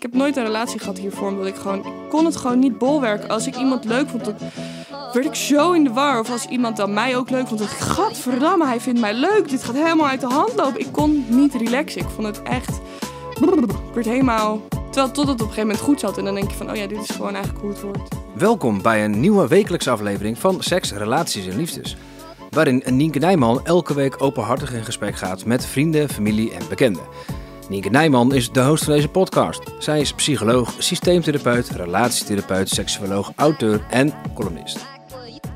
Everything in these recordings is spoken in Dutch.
Ik heb nooit een relatie gehad hiervoor, omdat ik gewoon... Ik kon het gewoon niet bolwerken. Als ik iemand leuk vond, dan werd ik zo in de war. Of als iemand dan mij ook leuk vond, dan. Gadverdamme, hij vindt mij leuk. Dit gaat helemaal uit de hand lopen. Ik kon niet relaxen. Ik vond het echt... Ik werd helemaal... Terwijl tot het op een gegeven moment goed zat. En dan denk je van, oh ja, dit is gewoon eigenlijk hoe het wordt. Welkom bij een nieuwe wekelijkse aflevering van Seks, Relaties en Liefdes. Waarin Nienke Nijman elke week openhartig in gesprek gaat met vrienden, familie en bekenden. Nienke Nijman is de host van deze podcast. Zij is psycholoog, systeemtherapeut, relatietherapeut, seksuoloog, auteur en columnist.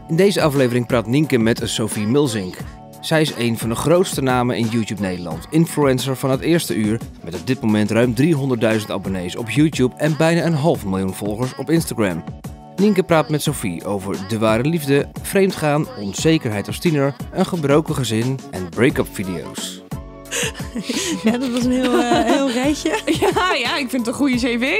In deze aflevering praat Nienke met Sophie Milzink. Zij is een van de grootste namen in YouTube Nederland. Influencer van het eerste uur met op dit moment ruim 300.000 abonnees op YouTube en bijna een half miljoen volgers op Instagram. Nienke praat met Sophie over de ware liefde, vreemdgaan, onzekerheid als tiener, een gebroken gezin en break-up video's. Ja, dat was een heel, eh, heel rijtje. Ja, ja, ik vind het een goede cv.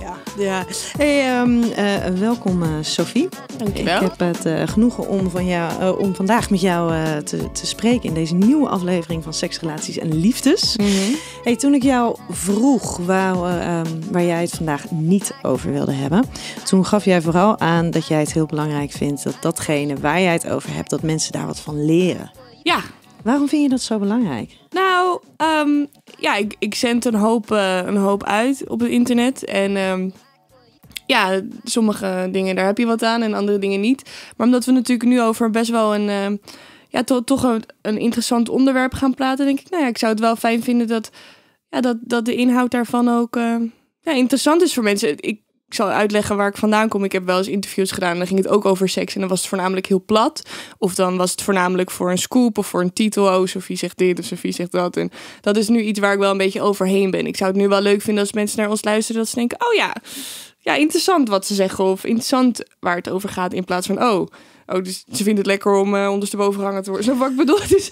Ja. ja. Hey, ehm, eh, welkom eh, Sophie. Dankjewel. Ik heb het genoegen om, van jou, om vandaag met jou te, te spreken in deze nieuwe aflevering van Seks, Relaties en Liefdes. Mhm. Hey, toen ik jou vroeg waar, eh, ehm, waar jij het vandaag niet over wilde hebben, toen gaf jij vooral aan dat jij het heel belangrijk vindt dat datgene waar jij het over hebt, dat mensen daar wat van leren. Ja, Waarom vind je dat zo belangrijk? Nou, ehm, ja, ik, ik zend een hoop, eh, een hoop uit op het internet. En ehm, ja, sommige dingen, daar heb je wat aan en andere dingen niet. Maar omdat we natuurlijk nu over best wel een, ehm, ja, to- toch een, een interessant onderwerp gaan praten, denk ik, nou ja, ik zou het wel fijn vinden dat, ja, dat, dat de inhoud daarvan ook eh, ja, interessant is voor mensen. Ik, ik zal uitleggen waar ik vandaan kom. Ik heb wel eens interviews gedaan en dan ging het ook over seks. En dan was het voornamelijk heel plat. Of dan was het voornamelijk voor een scoop of voor een titel. Oh, Sophie zegt dit of Sophie zegt dat. En dat is nu iets waar ik wel een beetje overheen ben. Ik zou het nu wel leuk vinden als mensen naar ons luisteren. Dat ze denken, oh ja, ja interessant wat ze zeggen. Of interessant waar het over gaat. In plaats van, oh, oh dus ze vindt het lekker om uh, ondersteboven gehangen te worden. Zo wat ik bedoel. Het is,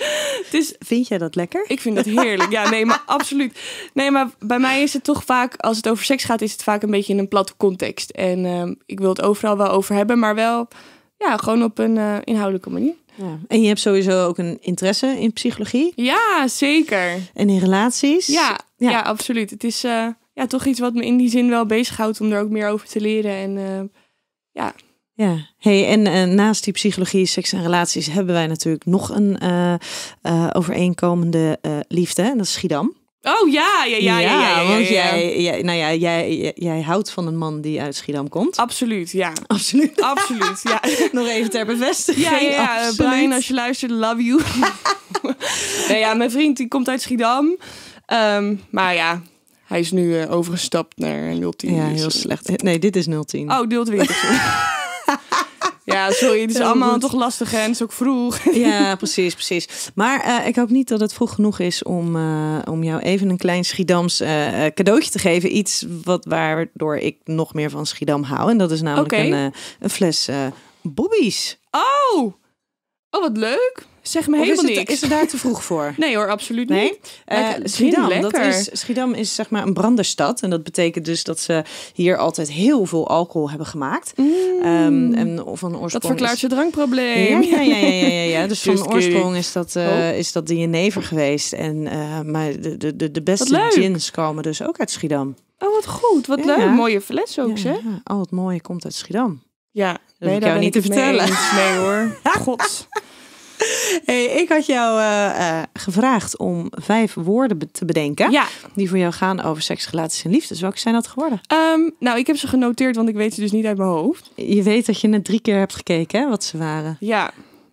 het is, Vind jij dat lekker? ik vind dat heerlijk. Ja, nee, maar absoluut. Nee, maar bij mij is het toch vaak, als het over seks gaat, is het vaak een beetje in een platte context. En ehm, ik wil het overal wel over hebben, maar wel ja, gewoon op een eh, inhoudelijke manier. Ja. En je hebt sowieso ook een interesse in psychologie Ja, zeker. en in relaties. Ja, ja. Ja. absoluut. Het is eh, ja, toch iets wat me in die zin wel bezighoudt om er ook meer over te leren. En eh, ja, Ja. Hey, en eh, naast die psychologie, seks en relaties hebben wij natuurlijk nog een eh, overeenkomende liefde. En dat is Schiedam. Oh ja, ja, ja, ja, ja, ja, ja, want. Jij, jij, nou ja, jij, houdt van een man die uit Schiedam komt. Absoluut, ja. Absoluut. Absoluut, ja. Nog even ter bevestiging. Ja, ja. Brian, als je luistert, love you. nee, ja, mijn vriend die komt uit Schiedam. Ehm, maar ja, hij is nu overgestapt naar 010. Ja, dus, heel slecht. Nee, dit is 010. Oh, deel 20. sorry. Ja, sorry. Het is Heel allemaal goed. toch lastig hè, en het is ook vroeg. Ja, precies, precies. Maar eh, ik hoop niet dat het vroeg genoeg is om, eh, om jou even een klein Schiedams eh, cadeautje te geven. Iets wat, waardoor ik nog meer van Schiedam hou. En dat is namelijk een, een fles Bobby's. Oh! Oh, wat leuk. Zeg me Of is helemaal het, niks. is het daar te vroeg voor? Nee hoor, absoluut Nee? niet. Eh. Schiedam, dat is, Schiedam is zeg maar een branderstad. En dat betekent dus dat ze hier altijd heel veel alcohol hebben gemaakt. Ehm, en van oorsprong Mm. dat verklaart is- je drankprobleem. Ja, ja, ja, ja, ja, ja. Dus van kidding. oorsprong is dat, Oh. is dat de jenever geweest. En, eh, maar de, de, de, beste gins komen dus ook uit Schiedam. Oh, wat goed. Wat leuk. Mooie fles ook, zeg. ja, al het mooie komt uit Schiedam. Ja. ik nee, ben niet ik te mee vertellen. eens. Nee hoor. God. Hey, ik had jou eh, eh, gevraagd om vijf woorden be- te bedenken. Ja. Die voor jou gaan over seks, relaties en liefdes. Welke zijn dat geworden? Ehm, nou, ik heb ze genoteerd, want ik weet ze dus niet uit mijn hoofd. Je weet dat je net drie keer hebt gekeken, hè, wat ze waren. Ja.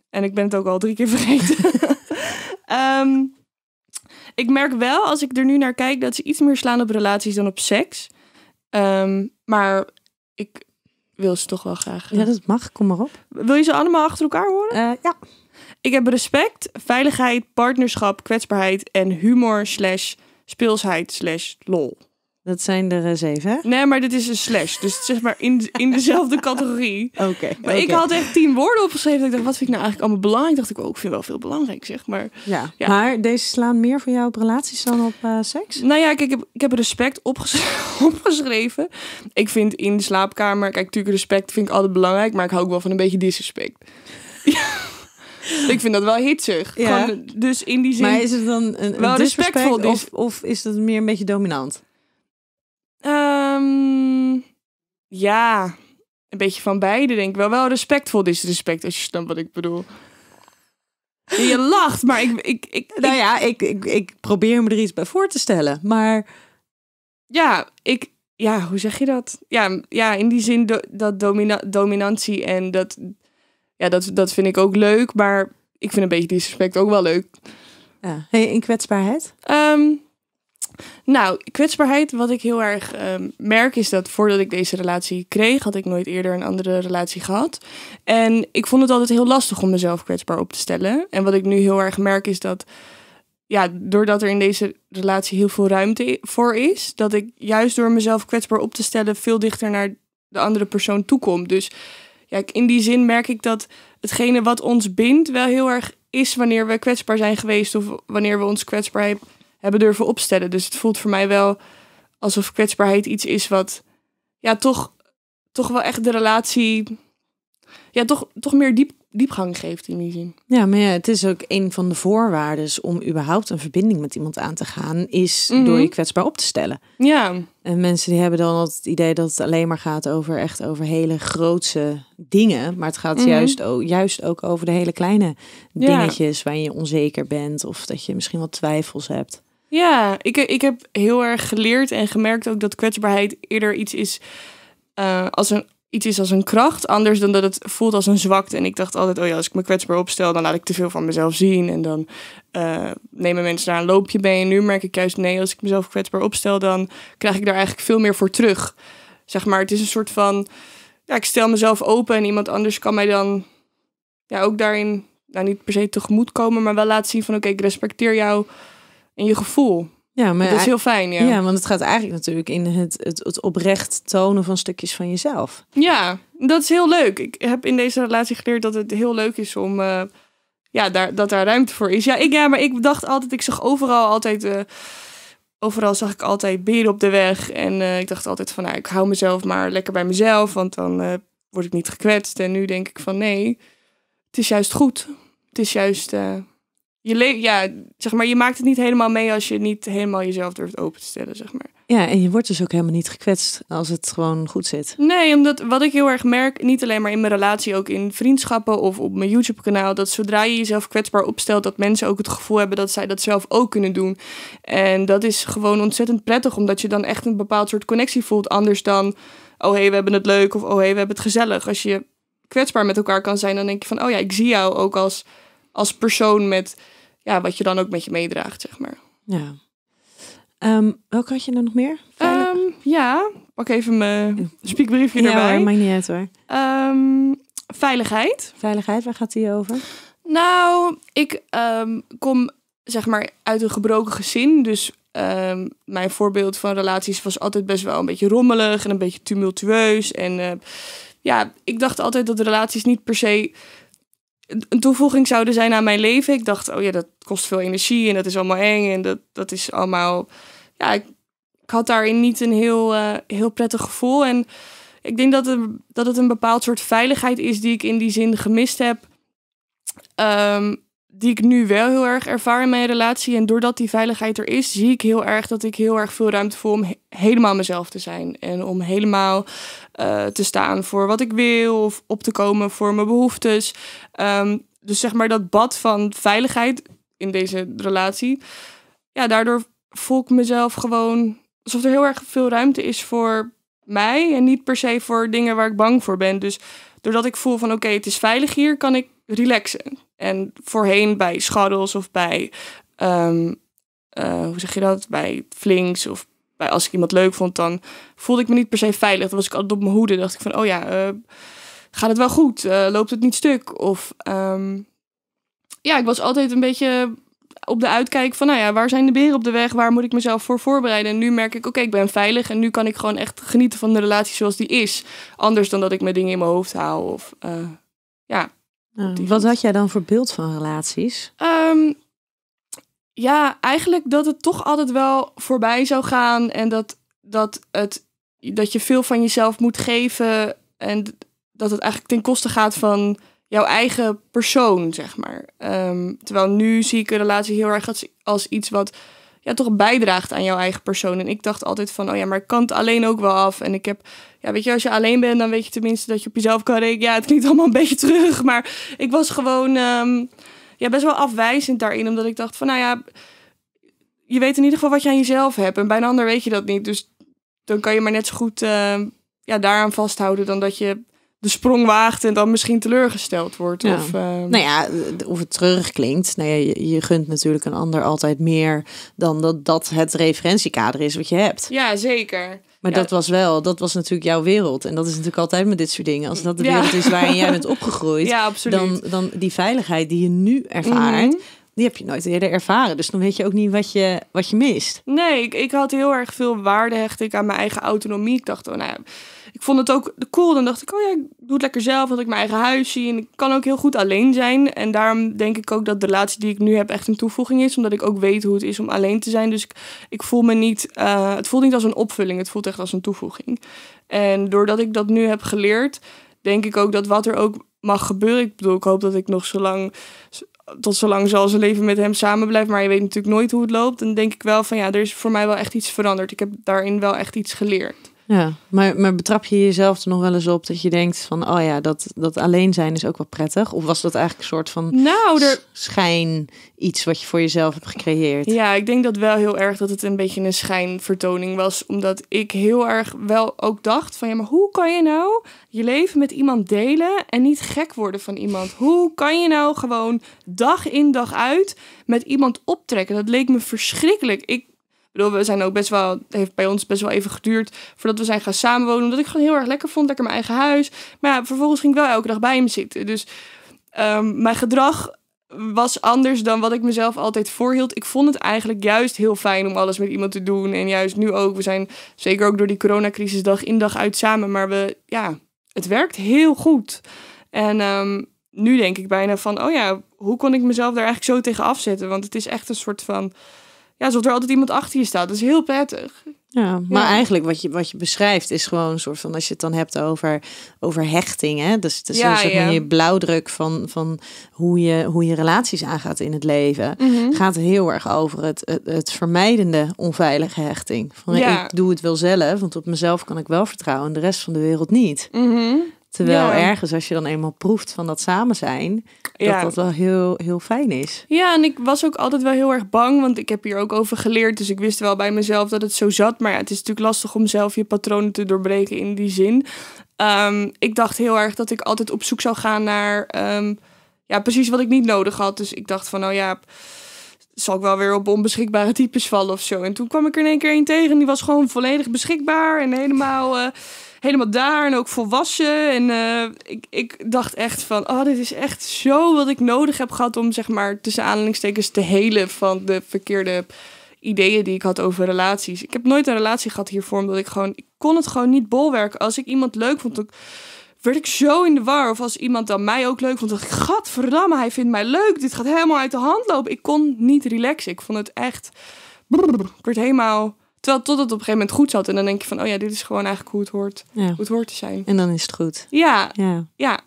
En ik ben het ook al drie keer vergeten. Ehm, ik merk wel, als ik er nu naar kijk, dat ze iets meer slaan op relaties dan op seks. Ehm, maar ik wil ze toch wel graag. Ja, dat mag. Kom maar op. Wil je ze allemaal achter elkaar horen? Eh, ja. Ik heb respect, veiligheid, partnerschap, kwetsbaarheid en humor slash speelsheid slash lol. Dat zijn er eh, zeven, hè? Nee, maar dit is een slash. Dus zeg maar in, in dezelfde categorie. Oké. Maar ik had echt tien woorden opgeschreven. Ik dacht, wat vind ik nou eigenlijk allemaal belangrijk? Dacht ik, oh, ik vind wel veel belangrijk, zeg maar. Ja. Ja. Maar deze slaan meer voor jou op relaties dan op eh, seks? Nou ja, kijk, ik heb, ik heb respect opges- opgeschreven. Ik vind in de slaapkamer, kijk, natuurlijk respect vind ik altijd belangrijk, maar ik hou ook wel van een beetje disrespect. ik vind dat wel hitsig. Ja. Gewoon, dus in die zin. Maar is het dan een, Wel respectvol, of, of is dat meer een beetje dominant? ja, een beetje van beide denk ik wel. Wel respectvol disrespect, als je snapt wat ik bedoel. Je lacht, maar ik... ik, ik, Nou ja, ik, ik, ik probeer me er iets bij voor te stellen. Maar Ja, ik... Ja, hoe zeg je dat? Ja, ja in die zin do- dat domina dominantie en dat... Ja, dat, dat vind ik ook leuk, maar ik vind een beetje disrespect ook wel leuk. ja. Hey, in kwetsbaarheid? Ehm, nou, kwetsbaarheid, wat ik heel erg ehm, merk, is dat voordat ik deze relatie kreeg, had ik nooit eerder een andere relatie gehad. En ik vond het altijd heel lastig om mezelf kwetsbaar op te stellen. En wat ik nu heel erg merk, is dat, ja, doordat er in deze relatie heel veel ruimte voor is, dat ik juist door mezelf kwetsbaar op te stellen veel dichter naar de andere persoon toe kom. Dus ja, in die zin merk ik dat hetgene wat ons bindt wel heel erg is wanneer we kwetsbaar zijn geweest of wanneer we ons kwetsbaar hebben durven opstellen. Dus het voelt voor mij wel alsof kwetsbaarheid iets is wat ja, toch, toch wel echt de relatie ja, toch, toch meer diep, diepgang geeft in die zin. Ja, maar ja, het is ook een van de voorwaarden om überhaupt een verbinding met iemand aan te gaan, is Mhm. door je kwetsbaar op te stellen. Ja, En mensen die hebben dan altijd het idee dat het alleen maar gaat over echt over hele grootse dingen. Maar het gaat Mhm. juist, ook, juist ook over de hele kleine Ja. dingetjes waarin je onzeker bent of dat je misschien wat twijfels hebt. ja ik, ik heb heel erg geleerd en gemerkt ook dat kwetsbaarheid eerder iets is eh, als een iets is als een kracht, anders dan dat het voelt als een zwakte. En ik dacht altijd, oh ja, als ik me kwetsbaar opstel, dan laat ik te veel van mezelf zien. En dan eh, nemen mensen daar een loopje bij. En nu merk ik juist, nee, als ik mezelf kwetsbaar opstel, dan krijg ik daar eigenlijk veel meer voor terug. Zeg maar, het is een soort van, ja, ik stel mezelf open en iemand anders kan mij dan ja, ook daarin, nou niet per se tegemoet komen, maar wel laten zien van, oké, ik respecteer jou en je gevoel. Ja, maar dat is heel fijn, ja. ja. want het gaat eigenlijk natuurlijk in het, het, het oprecht tonen van stukjes van jezelf. Ja, dat is heel leuk. Ik heb in deze relatie geleerd dat het heel leuk is om. eh, ja, daar, dat daar ruimte voor is. Ja, ik, ja, maar ik dacht altijd, ik zag overal altijd. eh, overal zag ik altijd beren op de weg. En eh, ik dacht altijd van, nou, ik hou mezelf maar lekker bij mezelf, want dan word ik niet gekwetst. En nu denk ik van, nee, het is juist goed. Het is juist. Je le- ja, zeg maar, je maakt het niet helemaal mee als je niet helemaal jezelf durft open te stellen, zeg maar. Ja, en je wordt dus ook helemaal niet gekwetst als het gewoon goed zit. Nee, omdat wat ik heel erg merk, niet alleen maar in mijn relatie, ook in vriendschappen of op mijn YouTube-kanaal, dat zodra je jezelf kwetsbaar opstelt, dat mensen ook het gevoel hebben dat zij dat zelf ook kunnen doen. En dat is gewoon ontzettend prettig, omdat je dan echt een bepaald soort connectie voelt, anders dan, oh hé, hey, we hebben het leuk of oh hé, hey, we hebben het gezellig. Als je kwetsbaar met elkaar kan zijn, dan denk je van, oh ja, ik zie jou ook als, als persoon met, ja, wat je dan ook met je meedraagt, zeg maar. Ja. Ehm, welke had je er nog meer? Ehm, ja, pak even mijn spiekbriefje ja, erbij. hoor, maakt niet uit hoor. Ehm, veiligheid. Veiligheid, waar gaat die over? Nou, ik kom zeg maar uit een gebroken gezin. Dus mijn voorbeeld van relaties was altijd best wel een beetje rommelig en een beetje tumultueus. En eh, ja, ik dacht altijd dat relaties niet per se een toevoeging zouden zijn aan mijn leven. Ik dacht, oh ja, dat kost veel energie en dat is allemaal eng. En dat, dat is allemaal. Ja, ik, had daarin niet een heel, eh, heel prettig gevoel. En ik denk dat, er, dat het een bepaald soort veiligheid is die ik in die zin gemist heb. Ehm, die ik nu wel heel erg ervaar in mijn relatie. En doordat die veiligheid er is, zie ik heel erg dat ik heel erg veel ruimte voel om he- helemaal mezelf te zijn. En om helemaal eh, te staan voor wat ik wil of op te komen voor mijn behoeftes. Ehm, dus zeg maar dat bad van veiligheid in deze relatie. Ja, daardoor voel ik mezelf gewoon alsof er heel erg veel ruimte is voor mij. En niet per se voor dingen waar ik bang voor ben. Dus doordat ik voel van oké, het is veilig hier, kan ik relaxen. En voorheen bij scharrels of bij, ehm, eh, hoe zeg je dat, bij flinks of bij als ik iemand leuk vond, dan voelde ik me niet per se veilig. Dan was ik altijd op mijn hoede. dacht ik van, oh ja, eh, gaat het wel goed? Eh, loopt het niet stuk? Of ehm, ja, ik was altijd een beetje op de uitkijk van, nou ja, waar zijn de beren op de weg? Waar moet ik mezelf voor voorbereiden? En nu merk ik, oké, ik ben veilig en nu kan ik gewoon echt genieten van de relatie zoals die is. Anders dan dat ik me dingen in mijn hoofd haal of ja, Nou, die wat had jij dan voor beeld van relaties? Ehm, ja, eigenlijk dat het toch altijd wel voorbij zou gaan. En dat, dat, het, dat je veel van jezelf moet geven. En dat het eigenlijk ten koste gaat van jouw eigen persoon, zeg maar. Ehm, terwijl nu zie ik een relatie heel erg als, als iets wat ja, toch bijdraagt aan jouw eigen persoon. En ik dacht altijd van, oh ja, maar ik kan het alleen ook wel af. En ik heb, ja, weet je, als je alleen bent, dan weet je tenminste dat je op jezelf kan rekenen. Ja, het klinkt allemaal een beetje terug, maar ik was gewoon ehm, ja, best wel afwijzend daarin. Omdat ik dacht van, nou ja, je weet in ieder geval wat je aan jezelf hebt. En bij een ander weet je dat niet. Dus dan kan je maar net zo goed uh, ja, daaraan vasthouden dan dat je de sprong waagt en dan misschien teleurgesteld wordt. Ja. Of, uh, Nou ja, of het terug klinkt. Nou ja, je, je gunt natuurlijk een ander altijd meer dan dat dat het referentiekader is wat je hebt. Ja, zeker. Maar Ja. dat was wel, dat was natuurlijk jouw wereld. En dat is natuurlijk altijd met dit soort dingen. Als dat de wereld is waarin jij bent opgegroeid, dan, dan die veiligheid die je nu ervaart, Mhm. Die heb je nooit eerder ervaren. Dus dan weet je ook niet wat je, wat je mist. Nee, ik, ik had heel erg veel waarde hecht ik aan mijn eigen autonomie. Ik dacht, oh nou ik vond het ook cool. Dan dacht ik, oh ja, ik doe het lekker zelf, dat ik mijn eigen huis zie. En ik kan ook heel goed alleen zijn. En daarom denk ik ook dat de relatie die ik nu heb echt een toevoeging is. Omdat ik ook weet hoe het is om alleen te zijn. Dus ik, ik voel me niet, eh, het voelt niet als een opvulling. Het voelt echt als een toevoeging. En doordat ik dat nu heb geleerd, denk ik ook dat wat er ook mag gebeuren. Ik bedoel, ik hoop dat ik nog zo lang tot zolang ze leven met hem samen blijven. Maar je weet natuurlijk nooit hoe het loopt. Dan denk ik wel van ja, er is voor mij wel echt iets veranderd. Ik heb daarin wel echt iets geleerd. Ja, maar, maar betrap je jezelf er nog wel eens op dat je denkt van, oh ja, dat, dat alleen zijn is ook wel prettig? Of was dat eigenlijk een soort van Nou, er, schijn iets wat je voor jezelf hebt gecreëerd? ja, ik denk dat wel heel erg dat het een beetje een schijnvertoning was. Omdat ik heel erg wel ook dacht van ja, maar hoe kan je nou je leven met iemand delen en niet gek worden van iemand? Hoe kan je nou gewoon dag in dag uit met iemand optrekken? Dat leek me verschrikkelijk. Ik bedoel, we zijn ook best wel, heeft bij ons best wel even geduurd voordat we zijn gaan samenwonen. Omdat ik gewoon heel erg lekker vond, lekker mijn eigen huis. Maar ja, vervolgens ging ik wel elke dag bij hem zitten. Dus ehm, mijn gedrag was anders dan wat ik mezelf altijd voorhield. Ik vond het eigenlijk juist heel fijn om alles met iemand te doen. En juist nu ook. We zijn zeker ook door die coronacrisis dag in dag uit samen. Maar we, ja, het werkt heel goed. En ehm, nu denk ik bijna van, oh ja, hoe kon ik mezelf daar eigenlijk zo tegen afzetten? Want het is echt een soort van, ja, alsof er altijd iemand achter je staat. Dat is heel prettig. Ja, maar Ja. eigenlijk wat je, wat je beschrijft is gewoon een soort van, als je het dan hebt over, over hechting, hè? Dus het is Ja, een soort ja. blauwdruk van, van hoe, je, hoe je relaties aangaat in het leven. Mhm. Gaat heel erg over het, het, het vermijdende onveilige hechting. Van ik doe het wel zelf, want op mezelf kan ik wel vertrouwen en de rest van de wereld niet. Mhm. Terwijl Ja. ergens, als je dan eenmaal proeft van dat samen zijn, Ja. dat dat wel heel, heel fijn is. Ja, en ik was ook altijd wel heel erg bang, want ik heb hier ook over geleerd. Dus ik wist wel bij mezelf dat het zo zat. Maar ja, het is natuurlijk lastig om zelf je patronen te doorbreken in die zin. Ehm, ik dacht heel erg dat ik altijd op zoek zou gaan naar ehm, ja, precies wat ik niet nodig had. Dus ik dacht van, nou ja, zal ik wel weer op onbeschikbare types vallen of zo. En toen kwam ik er in één keer een tegen, die was gewoon volledig beschikbaar en helemaal... eh, helemaal daar en ook volwassen. En eh, ik, ik dacht echt van, oh, dit is echt zo wat ik nodig heb gehad om, zeg maar, tussen aanhalingstekens te helen van de verkeerde ideeën die ik had over relaties. Ik heb nooit een relatie gehad hiervoor, omdat ik gewoon, ik kon het gewoon niet bolwerken. Als ik iemand leuk vond, dan werd ik zo in de war. Of als iemand dan mij ook leuk vond, dacht ik, gadverdamme, hij vindt mij leuk. Dit gaat helemaal uit de hand lopen. Ik kon niet relaxen. Ik vond het echt, brrr, ik werd helemaal... Terwijl tot het op een gegeven moment goed zat. En dan denk je van, oh ja, dit is gewoon eigenlijk hoe het hoort, Ja. hoe het hoort te zijn. En dan is het goed. Ja, Ja. ja.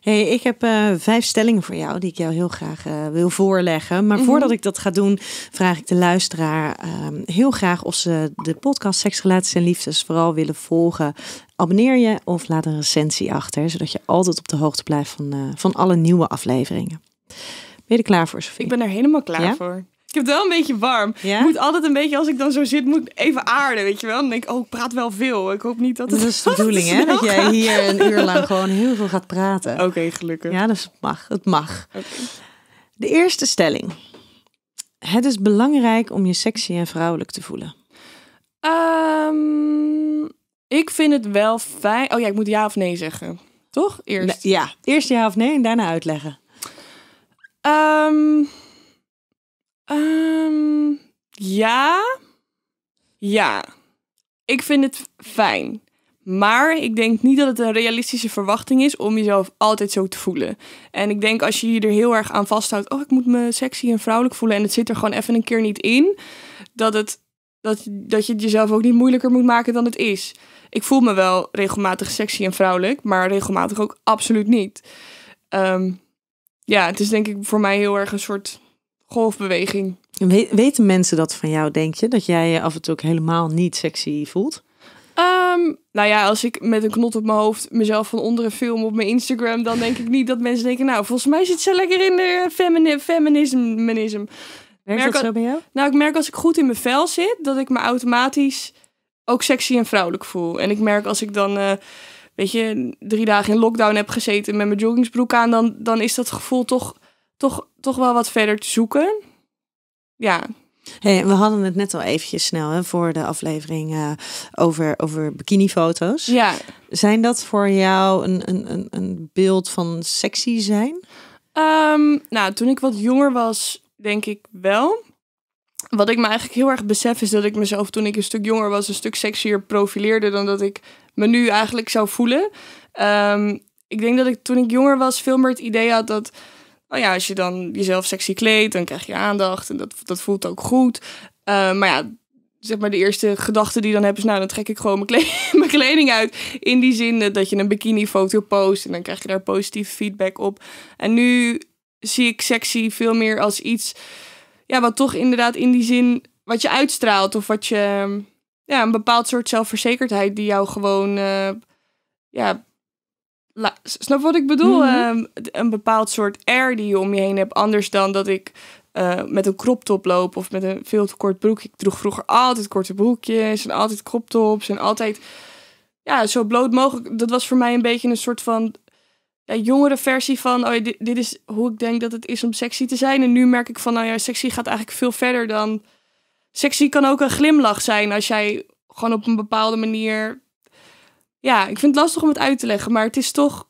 Hey, ik heb eh, vijf stellingen voor jou die ik jou heel graag eh, wil voorleggen. Maar Mhm. voordat ik dat ga doen, vraag ik de luisteraar ehm, heel graag of ze de podcast Seks, Relaties en Liefdes vooral willen volgen. Abonneer je of laat een recensie achter, zodat je altijd op de hoogte blijft van, eh, van alle nieuwe afleveringen. Ben je er klaar voor, Sofie? Ik ben er helemaal klaar Ja? voor. Ik heb het wel een beetje warm. Ja? Ik moet altijd een beetje, als ik dan zo zit, moet ik even aarden, weet je wel. Dan denk ik, oh, ik praat wel veel. Ik hoop niet dat het... Dat is de bedoeling, hè? Dat jij hier een uur lang gewoon heel veel gaat praten. Oké, gelukkig. Ja, dus het mag. Het mag. De eerste stelling. Het is belangrijk om je sexy en vrouwelijk te voelen. Ehm, ik vind het wel fijn... Oh ja, ik moet ja of nee zeggen. Toch? Eerst. Nee, ja, eerst ja of nee en daarna uitleggen. Ehm, ehm, ja. Ja. Ik vind het fijn. Maar ik denk niet dat het een realistische verwachting is om jezelf altijd zo te voelen. En ik denk als je je er heel erg aan vasthoudt, oh ik moet me sexy en vrouwelijk voelen en het zit er gewoon even een keer niet in, dat, het, dat, dat je het jezelf ook niet moeilijker moet maken dan het is. Ik voel me wel regelmatig sexy en vrouwelijk, maar regelmatig ook absoluut niet. Ehm, ja, het is denk ik voor mij heel erg een soort golfbeweging. We- weten mensen dat van jou, denk je? Dat jij je af en toe ook helemaal niet sexy voelt? Ehm, nou ja, als ik met een knot op mijn hoofd mezelf van onderen film op mijn Instagram, dan denk ik niet dat mensen denken, nou, volgens mij zit ze lekker in de femini feminisme. Werkt Merk dat zo bij jou? Nou, ik merk als ik goed in mijn vel zit, dat ik me automatisch ook sexy en vrouwelijk voel. En ik merk als ik dan, eh, weet je, drie dagen in lockdown heb gezeten met mijn joggingsbroek aan, dan, dan is dat gevoel toch, toch, toch wel wat verder te zoeken. Ja, Hey, we hadden het net al eventjes snel hè, voor de aflevering eh, over, over bikinifoto's. ja. Zijn dat voor jou een, een, een, een beeld van sexy zijn? Ehm, nou, toen ik wat jonger was, denk ik wel. Wat ik me eigenlijk heel erg besef is dat ik mezelf toen ik een stuk jonger was, een stuk sexier profileerde dan dat ik me nu eigenlijk zou voelen. Ehm, ik denk dat ik toen ik jonger was veel meer het idee had dat, oh ja, als je dan jezelf sexy kleedt, dan krijg je aandacht en dat, dat voelt ook goed. Ehm, maar ja, zeg maar de eerste gedachte die dan heb is, nou dan trek ik gewoon mijn, kle- mijn kleding uit. In die zin eh, dat je een bikini foto post en dan krijg je daar positieve feedback op. En nu zie ik sexy veel meer als iets, ja, wat toch inderdaad in die zin, wat je uitstraalt of wat je, ja, een bepaald soort zelfverzekerdheid die jou gewoon, eh, ja, la- snap wat ik bedoel? Mhm. Ehm, een bepaald soort air die je om je heen hebt, anders dan dat ik eh, met een crop top loop of met een veel te kort broek. Ik droeg vroeger altijd korte broekjes en altijd crop tops en altijd, ja, zo bloot mogelijk. Dat was voor mij een beetje een soort van ja, jongere versie van, oh ja, dit, dit is hoe ik denk dat het is om sexy te zijn. En nu merk ik van, nou ja, sexy gaat eigenlijk veel verder dan... Sexy kan ook een glimlach zijn als jij gewoon op een bepaalde manier... Ja, ik vind het lastig om het uit te leggen, maar het is toch...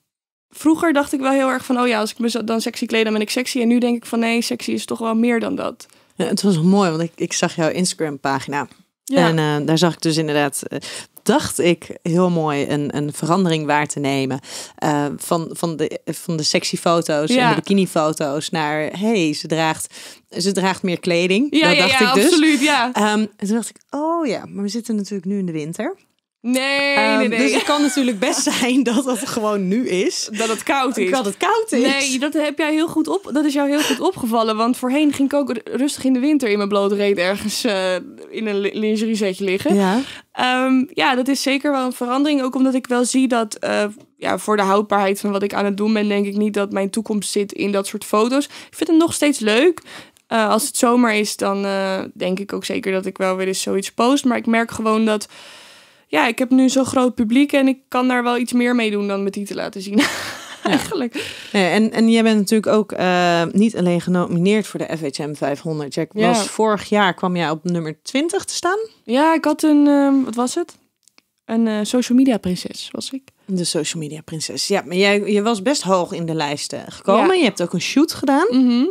Vroeger dacht ik wel heel erg van, oh ja, als ik me dan sexy kleed, dan ben ik sexy. En nu denk ik van, nee, sexy is toch wel meer dan dat. Ja, het was mooi, want ik, ik zag jouw Instagram-pagina. Ja, En eh, daar zag ik dus inderdaad, eh, dacht ik, heel mooi een, een verandering waar te nemen. eh, van, van, de, van de sexy foto's en de bikini foto's naar, hey, ze draagt, ze draagt meer kleding. ja, dat ja, dacht ja, ik dus. absoluut, ja. Ehm, en toen dacht ik, oh ja, maar we zitten natuurlijk nu in de winter. Nee, Ehm, nee, nee. Dus het kan natuurlijk best zijn dat het gewoon nu is. dat het koud is. Dat het koud is. Nee, dat heb jij heel goed op. Dat is jou heel goed opgevallen. Want voorheen ging ik ook rustig in de winter in mijn blote reet ergens eh, in een li- lingerie setje liggen. Ja. Ja. ja, dat is zeker wel een verandering. Ook omdat ik wel zie dat eh, ja, voor de houdbaarheid van wat ik aan het doen ben, denk ik niet dat mijn toekomst zit in dat soort foto's. Ik vind het nog steeds leuk. Eh, als het zomer is, dan denk ik ook zeker dat ik wel weer eens zoiets post. Maar ik merk gewoon dat. Ja, ik heb nu zo'n groot publiek en ik kan daar wel iets meer mee doen dan met die te laten zien. Eigenlijk. En, en jij bent natuurlijk ook eh, niet alleen genomineerd voor de FHM 500. Jack Ja. was vorig jaar kwam jij op nummer 20 te staan. Ja, ik had een, ehm, wat was het? Een eh, social media prinses was ik. De social media prinses. Ja, maar jij je was best hoog in de lijsten gekomen. Je hebt ook een shoot gedaan. Mhm.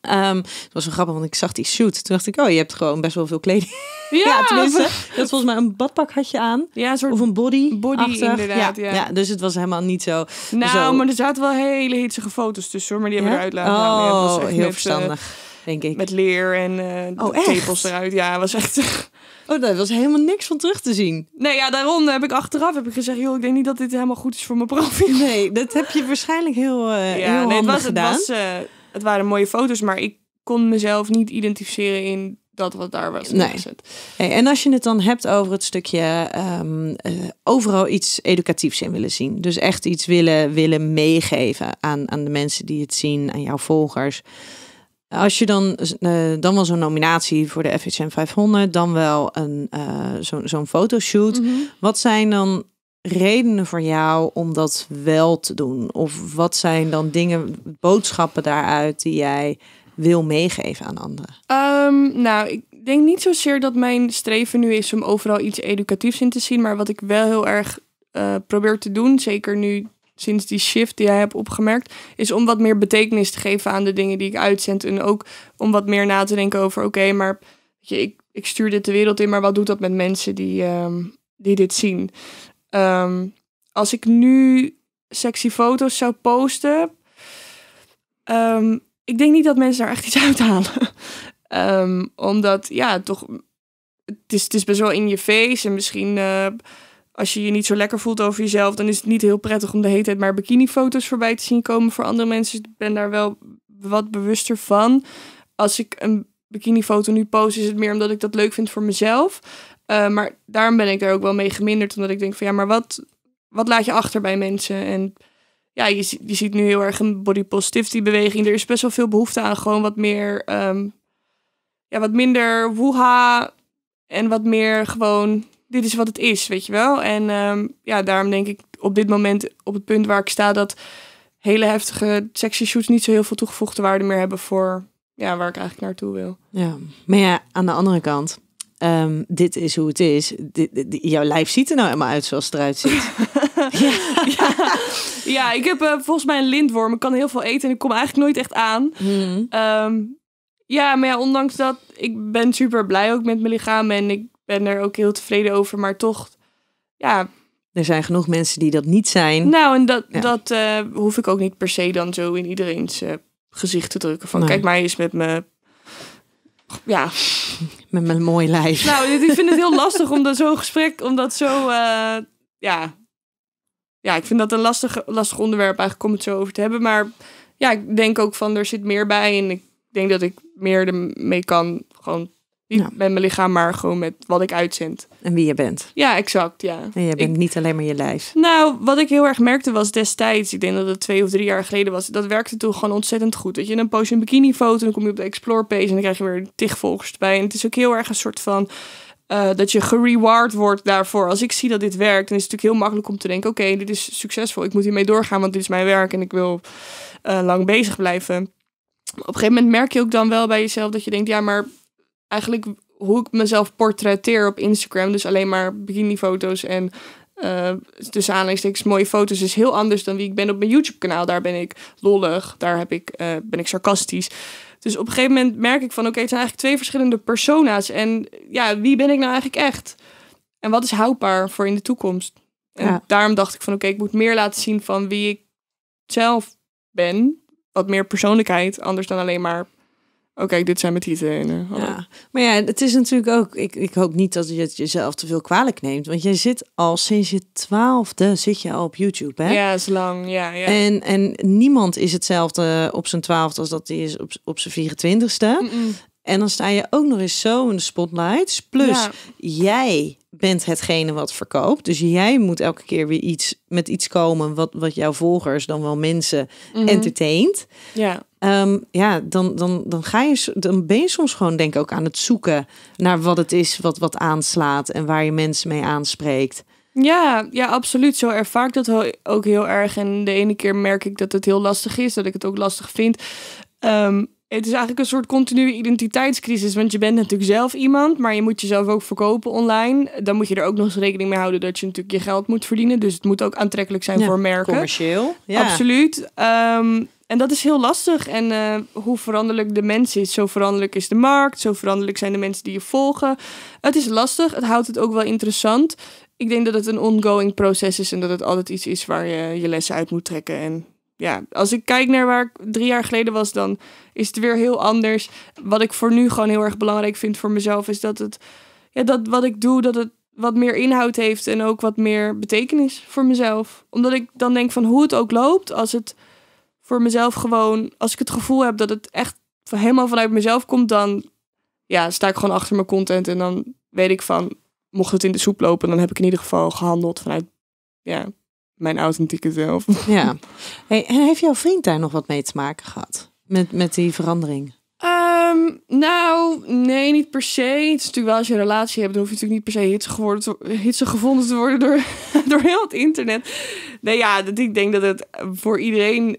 Ehm, het was wel grappig, want ik zag die shoot. Toen dacht ik, oh, je hebt gewoon best wel veel kleding. Ja, Ja, tenminste. Had volgens mij een badpak had je aan. Ja, een soort... Of een body. Body, achtig. inderdaad, ja. Dus het was helemaal niet zo. nou, zo. maar er zaten wel hele hitsige foto's tussen, hoor. Maar die hebben Ja? we eruit laten halen. Ja, het was Oh, heel eh, verstandig, denk ik. met leer en Oh, echt? tepels eruit. Ja, het was echt... Oh, daar was helemaal niks van terug te zien. nee, ja, daarom heb ik achteraf heb ik gezegd... joh, ik denk niet dat dit helemaal goed is voor mijn profiel. Nee, dat heb je waarschijnlijk heel, ja, heel nee, het, was, het, gedaan. was, eh, het waren mooie foto's, maar ik kon mezelf niet identificeren in dat wat daar was Nee. Hey, en als je het dan hebt over het stukje ehm, eh, overal iets educatiefs in willen zien. Dus echt iets willen, willen meegeven aan, aan de mensen die het zien, aan jouw volgers. Als je dan, eh, dan wel zo'n nominatie voor de FHM 500, dan wel een, eh, zo, zo'n fotoshoot. Mhm. Wat zijn dan redenen voor jou om dat wel te doen? Of wat zijn dan dingen, boodschappen daaruit die jij wil meegeven aan anderen? Ehm, nou, ik denk niet zozeer dat mijn streven nu is om overal iets educatiefs in te zien. Maar wat ik wel heel erg eh, probeer te doen, zeker nu sinds die shift die jij hebt opgemerkt, is om wat meer betekenis te geven aan de dingen die ik uitzend. En ook om wat meer na te denken over, oké, maar je, ik, ik stuur dit de wereld in, maar wat doet dat met mensen die, ehm, die dit zien? Ehm, als ik nu sexy foto's zou posten, ehm, ik denk niet dat mensen daar echt iets uithalen. Ehm, omdat, ja, toch, het is, het is best wel in je face. En misschien eh, als je je niet zo lekker voelt over jezelf, dan is het niet heel prettig om de hele tijd maar bikinifoto's voorbij te zien komen voor andere mensen. Ik ben daar wel wat bewuster van. Als ik een bikinifoto nu post, is het meer omdat ik dat leuk vind voor mezelf. Uh, maar daarom ben ik er ook wel mee geminderd. Omdat ik denk van ja, maar wat, wat laat je achter bij mensen? En ja, je, je ziet nu heel erg een body positivity beweging. Er is best wel veel behoefte aan gewoon wat meer, um, ja, wat minder woeha en wat meer gewoon, dit is wat het is, weet je wel. En um, ja, daarom denk ik op dit moment op het punt waar ik sta dat hele heftige sexy shoots niet zo heel veel toegevoegde waarde meer hebben voor ja, waar ik eigenlijk naartoe wil. Ja, maar ja, aan de andere kant, um, dit is hoe het is. jouw lijf ziet er nou helemaal uit zoals het eruit ziet. ja. ja. ja, ik heb uh, volgens mij een lintworm. Ik kan heel veel eten en ik kom eigenlijk nooit echt aan. Hmm. Um, ja, maar ja, ondanks dat, ik ben super blij ook met mijn lichaam en ik ben er ook heel tevreden over, maar toch, ja. Er zijn genoeg mensen die dat niet zijn. Nou, en dat, dat uh, hoef ik ook niet per se dan zo in iedereen's uh, gezicht te drukken. Van kijk maar eens met me. Ja. Met mijn mooi lijf. Nou, ik vind het heel lastig om dat zo'n gesprek, om dat zo, uh, ja. Ja, ik vind dat een lastig, lastig onderwerp eigenlijk om het zo over te hebben. Maar ja, ik denk ook van er zit meer bij. En ik denk dat ik meer ermee kan. Gewoon niet met mijn lichaam, maar gewoon met wat ik uitzend. En wie je bent. Ja, exact. Ja. En je bent niet alleen maar je lijf. Nou, wat ik heel erg merkte was destijds, ik denk dat het twee of drie jaar geleden was, dat werkte toen gewoon ontzettend goed. Dat je een post een bikini foto, dan kom je op de explore page en dan krijg je weer tig volgers erbij. En het is ook heel erg een soort van. Uh, dat je gereward wordt daarvoor. Als ik zie dat dit werkt, dan is het natuurlijk heel makkelijk om te denken: oké, dit is succesvol. Ik moet hiermee doorgaan, want dit is mijn werk en ik wil uh, lang bezig blijven. Op een gegeven moment merk je ook dan wel bij jezelf dat je denkt: ja, maar eigenlijk hoe ik mezelf portretteer op Instagram, dus alleen maar bikinifoto's en uh, tussen aanleidingstekens mooie foto's, is heel anders dan wie ik ben op mijn YouTube-kanaal. Daar ben ik lollig, daar heb ik, uh, ben ik sarcastisch. Dus op een gegeven moment merk ik van, oké, okay, het zijn eigenlijk twee verschillende persona's. En ja, wie ben ik nou eigenlijk echt? En wat is houdbaar voor in de toekomst? En ja. daarom dacht ik van, oké, okay, ik moet meer laten zien van wie ik zelf ben. Wat meer persoonlijkheid, anders dan alleen maar Oké, dit zijn mijn titelen. ja. Maar ja, het is natuurlijk ook... Ik, ik hoop niet dat je het jezelf te veel kwalijk neemt. Want jij zit al sinds je twaalfde zit je al op YouTube, hè? Ja, is lang, ja. ja. En, en niemand is hetzelfde op zijn twaalfde als dat hij is op, op zijn 24ste. En dan sta je ook nog eens zo in de spotlights. Plus, jij bent hetgene wat verkoopt. Dus jij moet elke keer weer iets met iets komen wat, wat jouw volgers, dan wel mensen, mm entertaint. Ja. Um, ja, dan, dan, dan, ga je, dan ben je soms gewoon denk ik ook aan het zoeken naar wat het is wat, wat aanslaat en waar je mensen mee aanspreekt. Ja, ja, absoluut. Zo ervaar ik dat ook heel erg. En de ene keer merk ik dat het heel lastig is, dat ik het ook lastig vind. Um, het is eigenlijk een soort continue identiteitscrisis. Want je bent natuurlijk zelf iemand, maar je moet jezelf ook verkopen online. Dan moet je er ook nog eens rekening mee houden dat je natuurlijk je geld moet verdienen. Dus het moet ook aantrekkelijk zijn voor merken. Commercieel. Ja. Absoluut. Um, en dat is heel lastig. En uh, hoe veranderlijk de mens is, zo veranderlijk is de markt. Zo veranderlijk zijn de mensen die je volgen. Het is lastig. Het houdt het ook wel interessant. Ik denk dat het een ongoing proces is en dat het altijd iets is waar je je lessen uit moet trekken. En ja, als ik kijk naar waar ik drie jaar geleden was, dan is het weer heel anders. Wat ik voor nu gewoon heel erg belangrijk vind voor mezelf, is dat het, ja, dat wat ik doe, dat het wat meer inhoud heeft en ook wat meer betekenis voor mezelf. Omdat ik dan denk van hoe het ook loopt, als het voor mezelf gewoon, als ik het gevoel heb dat het echt helemaal vanuit mezelf komt, dan ja, sta ik gewoon achter mijn content en dan weet ik van, mocht het in de soep lopen, dan heb ik in ieder geval gehandeld vanuit ja, mijn authentieke zelf. Ja. Hey, en heeft jouw vriend daar nog wat mee te maken gehad? Met, met die verandering? Um, nou, nee, niet per se. Het is natuurlijk wel als je een relatie hebt, dan hoef je natuurlijk niet per se hitsig, geworden hitsig gevonden te worden door, door heel het internet. Nee, ja, dat, ik denk dat het voor iedereen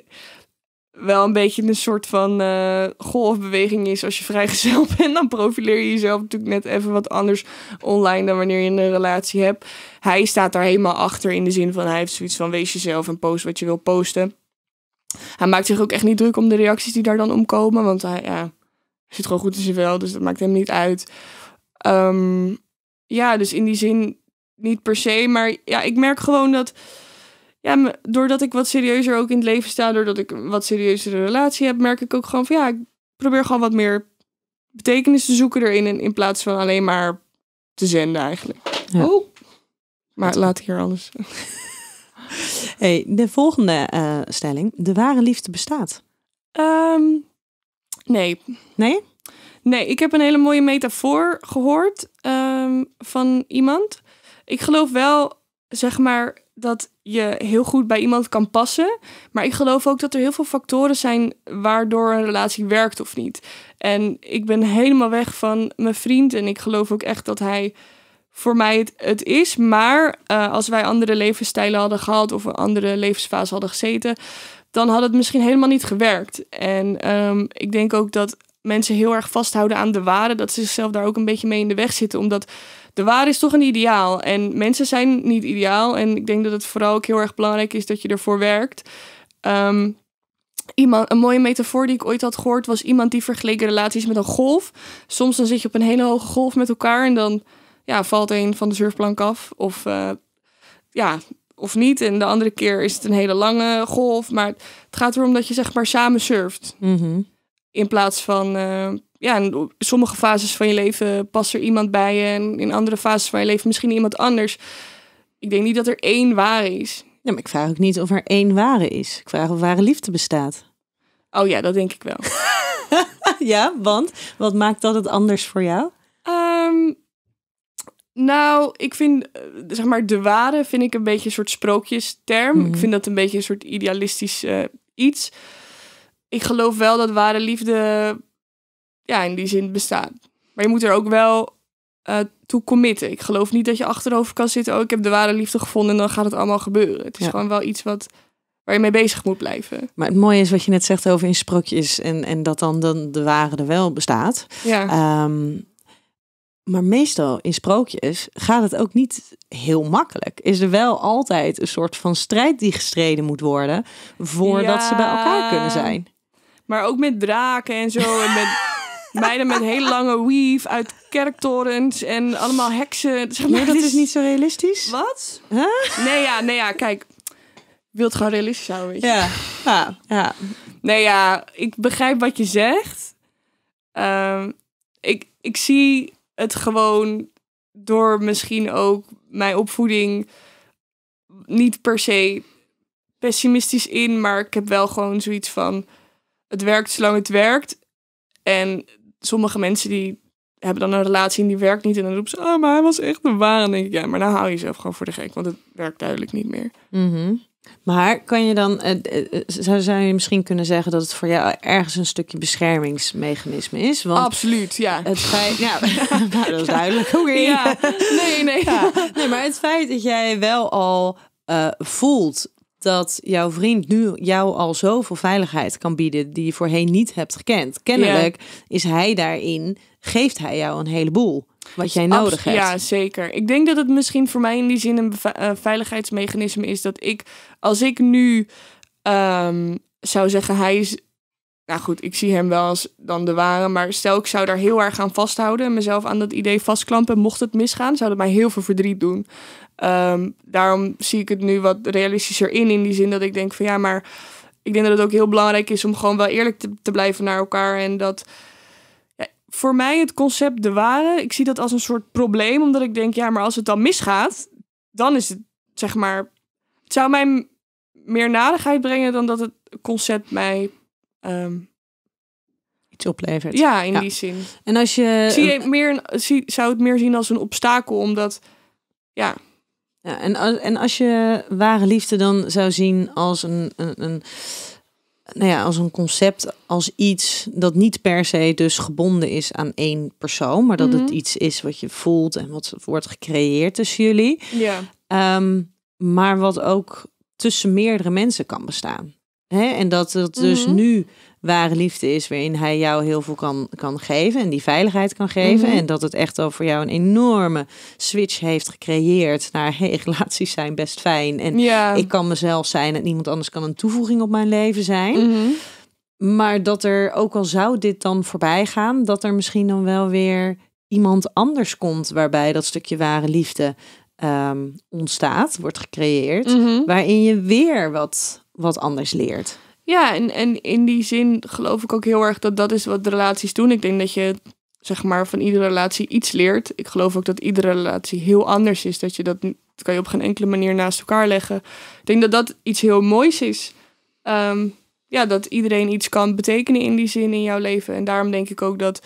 wel een beetje een soort van uh, golfbeweging is. Als je vrijgezel bent, dan profileer je jezelf natuurlijk net even wat anders online dan wanneer je een relatie hebt. Hij staat daar helemaal achter in de zin van hij heeft zoiets van wees jezelf en post wat je wil posten. Hij maakt zich ook echt niet druk om de reacties die daar dan omkomen, want hij ja, zit gewoon goed in zijn wel, dus dat maakt hem niet uit. Um, ja, dus in die zin niet per se, maar ja, ik merk gewoon dat ja, doordat ik wat serieuzer ook in het leven sta, doordat ik een wat serieuzere relatie heb, merk ik ook gewoon van ja, ik probeer gewoon wat meer betekenis te zoeken erin in plaats van alleen maar te zenden eigenlijk. Oh, maar laat hier alles. hey, de volgende uh, stelling: de ware liefde bestaat. Um, nee. Nee? Nee, ik heb een hele mooie metafoor gehoord ehm, van iemand. Ik geloof wel, zeg maar, dat je heel goed bij iemand kan passen. Maar ik geloof ook dat er heel veel factoren zijn waardoor een relatie werkt of niet. En ik ben helemaal weg van mijn vriend. En ik geloof ook echt dat hij voor mij het, is. Maar eh, als wij andere levensstijlen hadden gehad of een andere levensfase hadden gezeten, dan had het misschien helemaal niet gewerkt. En ehm, ik denk ook dat mensen heel erg vasthouden aan de waarde, dat ze zichzelf daar ook een beetje mee in de weg zitten, omdat de waarde is toch een ideaal. En mensen zijn niet ideaal. En ik denk dat het vooral ook heel erg belangrijk is dat je ervoor werkt. Ehm, iemand, een mooie metafoor die ik ooit had gehoord was iemand die vergeleken relaties met een golf. Soms dan zit je op een hele hoge golf met elkaar en dan ja, valt een van de surfplank af. Of uh, ja, of niet. En de andere keer is het een hele lange golf. Maar het gaat erom dat je zeg maar samen surft. Mhm. In plaats van, uh, ja, in sommige fases van je leven past er iemand bij je. En in andere fases van je leven misschien iemand anders. Ik denk niet dat er één ware is. Ja, maar ik vraag ook niet of er één ware is. Ik vraag of ware liefde bestaat. Oh ja, dat denk ik wel. ja, want wat maakt dat het anders voor jou? Um, nou, ik vind, eh, zeg maar, de ware vind ik een beetje een soort sprookjesterm. Ik Mhm. vind dat een beetje een soort idealistisch uh, iets. Ik geloof wel dat ware liefde, ja, in die zin bestaat. Maar je moet er ook wel uh, toe committen. Ik geloof niet dat je achterover kan zitten. Oh, ik heb de ware liefde gevonden en dan gaat het allemaal gebeuren. Het is Ja. gewoon wel iets wat, waar je mee bezig moet blijven. Maar het mooie is wat je net zegt over in sprookjes en, en dat dan, dan de ware er wel bestaat. Ja, Ehm, maar meestal in sprookjes gaat het ook niet heel makkelijk. Is er wel altijd een soort van strijd die gestreden moet worden voordat ze bij elkaar kunnen zijn. Maar ook met draken en zo. En met meiden met hele lange weave uit kerktorens en allemaal heksen. Zeg maar, Nee, dat is niet zo realistisch. Wat? Huh? Nee, ja, nee, ja, kijk. Ik wil het gewoon realistisch houden, weet je. Ja, ja, ja. Nee, ja, ik begrijp wat je zegt. Ehm, ik, ik zie het gewoon door misschien ook mijn opvoeding niet per se pessimistisch in, maar ik heb wel gewoon zoiets van het werkt zolang het werkt. En sommige mensen die hebben dan een relatie en die werkt niet en dan roepen ze, oh, maar hij was echt de ware. En denk ik, ja, maar nou hou je jezelf gewoon voor de gek, want het werkt duidelijk niet meer. Mhm. Maar kan je dan, eh, eh, eh, zou, zou je misschien kunnen zeggen dat het voor jou ergens een stukje beschermingsmechanisme is? Want Absoluut, ja. het feit, ja, nou, dat is duidelijk. Oké. Ja, nee, nee. Ja, nee, maar het feit dat jij wel al voelt dat jouw vriend nu jou al zoveel veiligheid kan bieden die je voorheen niet hebt gekend. Kennelijk is hij daarin, geeft hij jou een heleboel wat jij nodig Abs- hebt. Ja, zeker. Ik denk dat het misschien voor mij in die zin een eh, veiligheidsmechanisme is dat ik, als ik nu ehm, zou zeggen, hij is. Nou goed, ik zie hem wel als dan de ware, maar stel ik zou daar heel erg aan vasthouden en mezelf aan dat idee vastklampen, mocht het misgaan, zou dat mij heel veel verdriet doen. Ehm, daarom zie ik het nu wat realistischer in, in die zin dat ik denk van ja, maar ik denk dat het ook heel belangrijk is om gewoon wel eerlijk te, te blijven naar elkaar en dat voor mij het concept de ware, ik zie dat als een soort probleem, omdat ik denk, ja, maar als het dan misgaat, dan is het, zeg maar, het zou mij meer nadigheid brengen dan dat het concept mij, ehm, Iets oplevert. ja, in Ja. die zin. En als je. Zie je meer, zie, zou het meer zien als een obstakel, omdat, ja, Ja, en, als, en als je ware liefde dan zou zien als een, een, een, nou ja, als een concept, als iets dat niet per se dus gebonden is aan één persoon, maar dat het Mhm. iets is wat je voelt en wat wordt gecreëerd tussen jullie, ja, Ehm, maar wat ook tussen meerdere mensen kan bestaan. Hè? En dat het dus Mhm. nu ware liefde is waarin hij jou heel veel kan, kan geven en die veiligheid kan geven. Mhm. En dat het echt al voor jou een enorme switch heeft gecreëerd naar hey, relaties zijn best fijn. En ja. ik kan mezelf zijn en niemand anders kan een toevoeging op mijn leven zijn. Mhm. Maar dat er, ook al zou dit dan voorbij gaan, dat er misschien dan wel weer iemand anders komt waarbij dat stukje ware liefde ehm, ontstaat, wordt gecreëerd, waarin je weer wat, wat anders leert. Ja, en, en in die zin geloof ik ook heel erg dat dat is wat relaties doen. Ik denk dat je zeg maar van iedere relatie iets leert. Ik geloof ook dat iedere relatie heel anders is. Dat je dat kan je op geen enkele manier naast elkaar leggen. Ik denk dat dat iets heel moois is. Ehm, ja, dat iedereen iets kan betekenen in die zin in jouw leven. En daarom denk ik ook dat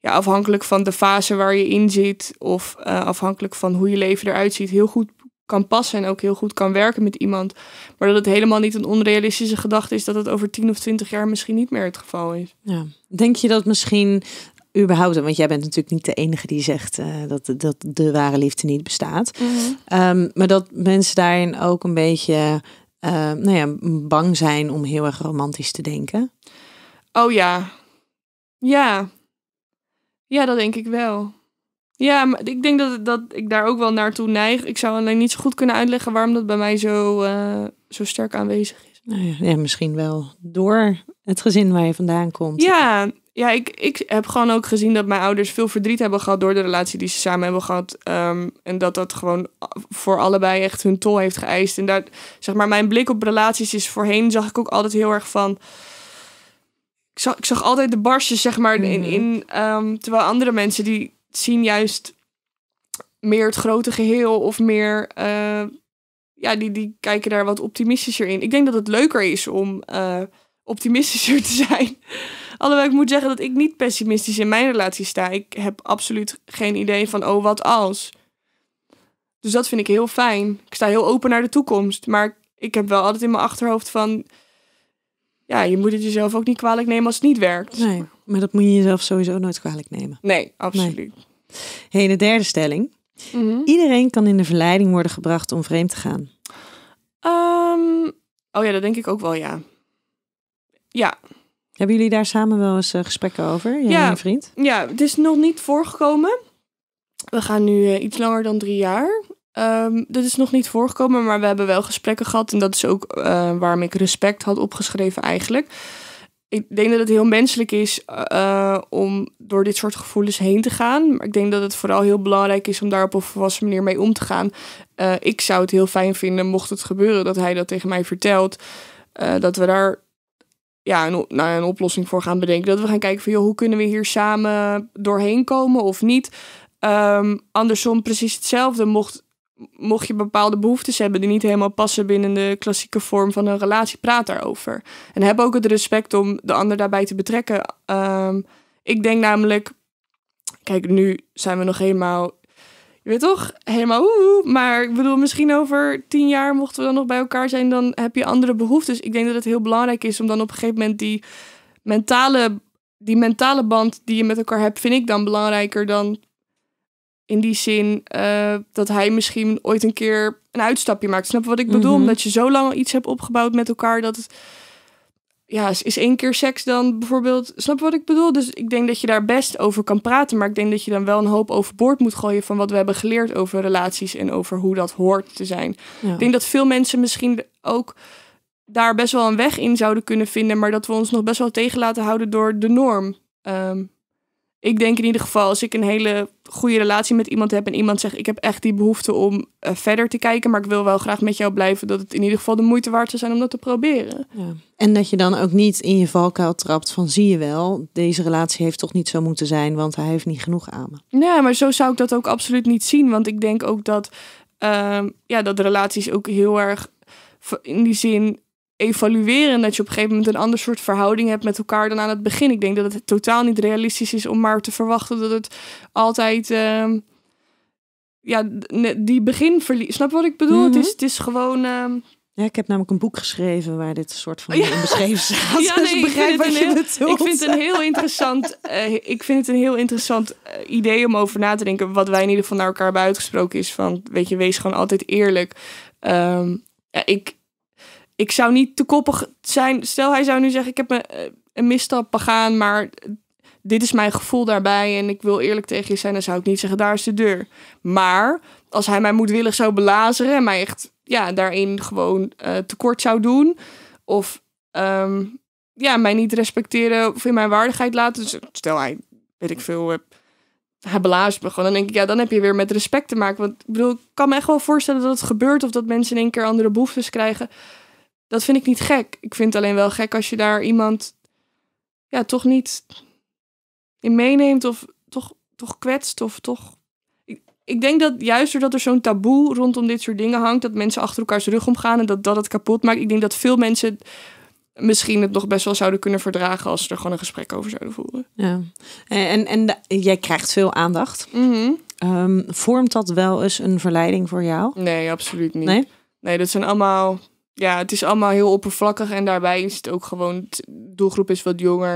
ja, afhankelijk van de fase waar je in zit of eh, afhankelijk van hoe je leven eruit ziet, heel goed kan passen en ook heel goed kan werken met iemand. Maar dat het helemaal niet een onrealistische gedachte is dat het over 10 of 20 jaar misschien niet meer het geval is. Ja. Denk je dat misschien überhaupt, want jij bent natuurlijk niet de enige die zegt uh, dat, dat de ware liefde niet bestaat. um, maar dat mensen daarin ook een beetje uh, nou ja, bang zijn om heel erg romantisch te denken. Oh ja. Ja. Ja, dat denk ik wel. Ja, maar ik denk dat, dat ik daar ook wel naartoe neig. Ik zou alleen niet zo goed kunnen uitleggen waarom dat bij mij zo, uh, zo sterk aanwezig is. Nou ja, ja, misschien wel door het gezin waar je vandaan komt. Ja, ja ik, ik heb gewoon ook gezien dat mijn ouders veel verdriet hebben gehad door de relatie die ze samen hebben gehad. Um, en dat dat gewoon voor allebei echt hun tol heeft geëist. En daar, zeg maar, mijn blik op relaties is voorheen, zag ik ook altijd heel erg van. Ik zag, ik zag altijd de barstjes, zeg maar, in. Mhm. in um, terwijl andere mensen die zien juist meer het grote geheel of meer. Uh, ja, die, die kijken daar wat optimistischer in. Ik denk dat het leuker is om uh, optimistischer te zijn. Alhoewel ik moet zeggen dat ik niet pessimistisch in mijn relatie sta. Ik heb absoluut geen idee van, oh, wat als. Dus dat vind ik heel fijn. Ik sta heel open naar de toekomst. Maar ik heb wel altijd in mijn achterhoofd van... Ja, je moet het jezelf ook niet kwalijk nemen als het niet werkt. Nee, maar dat moet je jezelf sowieso nooit kwalijk nemen. Nee, absoluut. Nee. Hey, de derde stelling. Mm -hmm. Iedereen kan in de verleiding worden gebracht om vreemd te gaan. Um, oh ja, dat denk ik ook wel, ja. Ja. Hebben jullie daar samen wel eens uh, gesprekken over, jij ja, en vriend? Ja, het is nog niet voorgekomen. We gaan nu uh, iets langer dan drie jaar. Um, dat is nog niet voorgekomen, maar we hebben wel gesprekken gehad. En dat is ook uh, waarom ik respect had opgeschreven eigenlijk. Ik denk dat het heel menselijk is uh, om door dit soort gevoelens heen te gaan. Maar ik denk dat het vooral heel belangrijk is om daar op een volwassen manier mee om te gaan. Uh, ik zou het heel fijn vinden, mocht het gebeuren, dat hij dat tegen mij vertelt. Dat we daar ja, een, nou, een oplossing voor gaan bedenken. Dat we gaan kijken van, joh, hoe kunnen we hier samen doorheen komen of niet. Um, andersom precies hetzelfde. Mocht, mocht je bepaalde behoeftes hebben die niet helemaal passen binnen de klassieke vorm van een relatie, praat daarover. En heb ook het respect om de ander daarbij te betrekken. Um, ik denk namelijk, kijk, nu zijn we nog helemaal, je weet toch, helemaal oeh, maar ik bedoel, misschien over tien jaar, mochten we dan nog bij elkaar zijn, dan heb je andere behoeftes. Ik denk dat het heel belangrijk is om dan op een gegeven moment die mentale, die mentale band die je met elkaar hebt, vind ik dan belangrijker dan in die zin uh, dat hij misschien ooit een keer een uitstapje maakt. Snap je wat ik bedoel? Mm-hmm. Omdat je zo lang iets hebt opgebouwd met elkaar dat het. Ja, is, is één keer seks dan bijvoorbeeld. Snap je wat ik bedoel? Dus ik denk dat je daar best over kan praten. Maar ik denk dat je dan wel een hoop overboord moet gooien van wat we hebben geleerd over relaties en over hoe dat hoort te zijn. Ja. Ik denk dat veel mensen misschien ook daar best wel een weg in zouden kunnen vinden, maar dat we ons nog best wel tegen laten houden door de norm. Um, ik denk in ieder geval, als ik een hele goede relatie met iemand heb en iemand zegt: Ik heb echt die behoefte om uh, verder te kijken, maar ik wil wel graag met jou blijven, dat het in ieder geval de moeite waard zou zijn om dat te proberen. Ja. En dat je dan ook niet in je valkuil trapt van: Zie je wel, deze relatie heeft toch niet zo moeten zijn, want hij heeft niet genoeg aan me. Nee, maar zo zou ik dat ook absoluut niet zien, want ik denk ook dat, uh, ja, dat relaties ook heel erg in die zin evalueren. En dat je op een gegeven moment een ander soort verhouding hebt met elkaar dan aan het begin. Ik denk dat het totaal niet realistisch is om maar te verwachten dat het altijd. Uh, ja, die begin verliest. Snap je wat ik bedoel? Het, is, het is gewoon. Uh... Ja, ik heb namelijk een boek geschreven waar dit soort van ja. beschreven staat. Ja, nee, dus ik, vind het een heel, ik vind het een heel interessant, uh, ik vind het een heel interessant uh, idee om over na te denken. Wat wij in ieder geval naar elkaar hebben uitgesproken is van, weet je, wees gewoon altijd eerlijk. Um, ja, ik, ik zou niet te koppig zijn. Stel, hij zou nu zeggen: Ik heb een, een misstap begaan, maar dit is mijn gevoel daarbij en ik wil eerlijk tegen je zijn. Dan zou ik niet zeggen: Daar is de deur. Maar als hij mij moedwillig zou belazeren en mij echt ja, daarin gewoon uh, tekort zou doen, of um, ja, mij niet respecteren of in mijn waardigheid laten. Dus stel, hij weet ik veel. Hij belazert me gewoon. Dan denk ik, ja, dan heb je weer met respect te maken. Want ik bedoel, kan me echt wel voorstellen dat het gebeurt of dat mensen in één keer andere behoeftes krijgen. Dat vind ik niet gek. Ik vind het alleen wel gek als je daar iemand ja, toch niet in meeneemt of toch, toch kwetst of toch. Ik, ik denk dat juist doordat er zo'n taboe rondom dit soort dingen hangt, dat mensen achter elkaars rug omgaan en dat dat het kapot maakt. Ik denk dat veel mensen misschien het nog best wel zouden kunnen verdragen als ze er gewoon een gesprek over zouden voeren. Ja. En, en de- jij krijgt veel aandacht. Mhm. Ehm, vormt dat wel eens een verleiding voor jou? Nee, absoluut niet. Nee? Nee, dat zijn allemaal. Ja, het is allemaal heel oppervlakkig en daarbij is het ook gewoon. De doelgroep is wat jonger.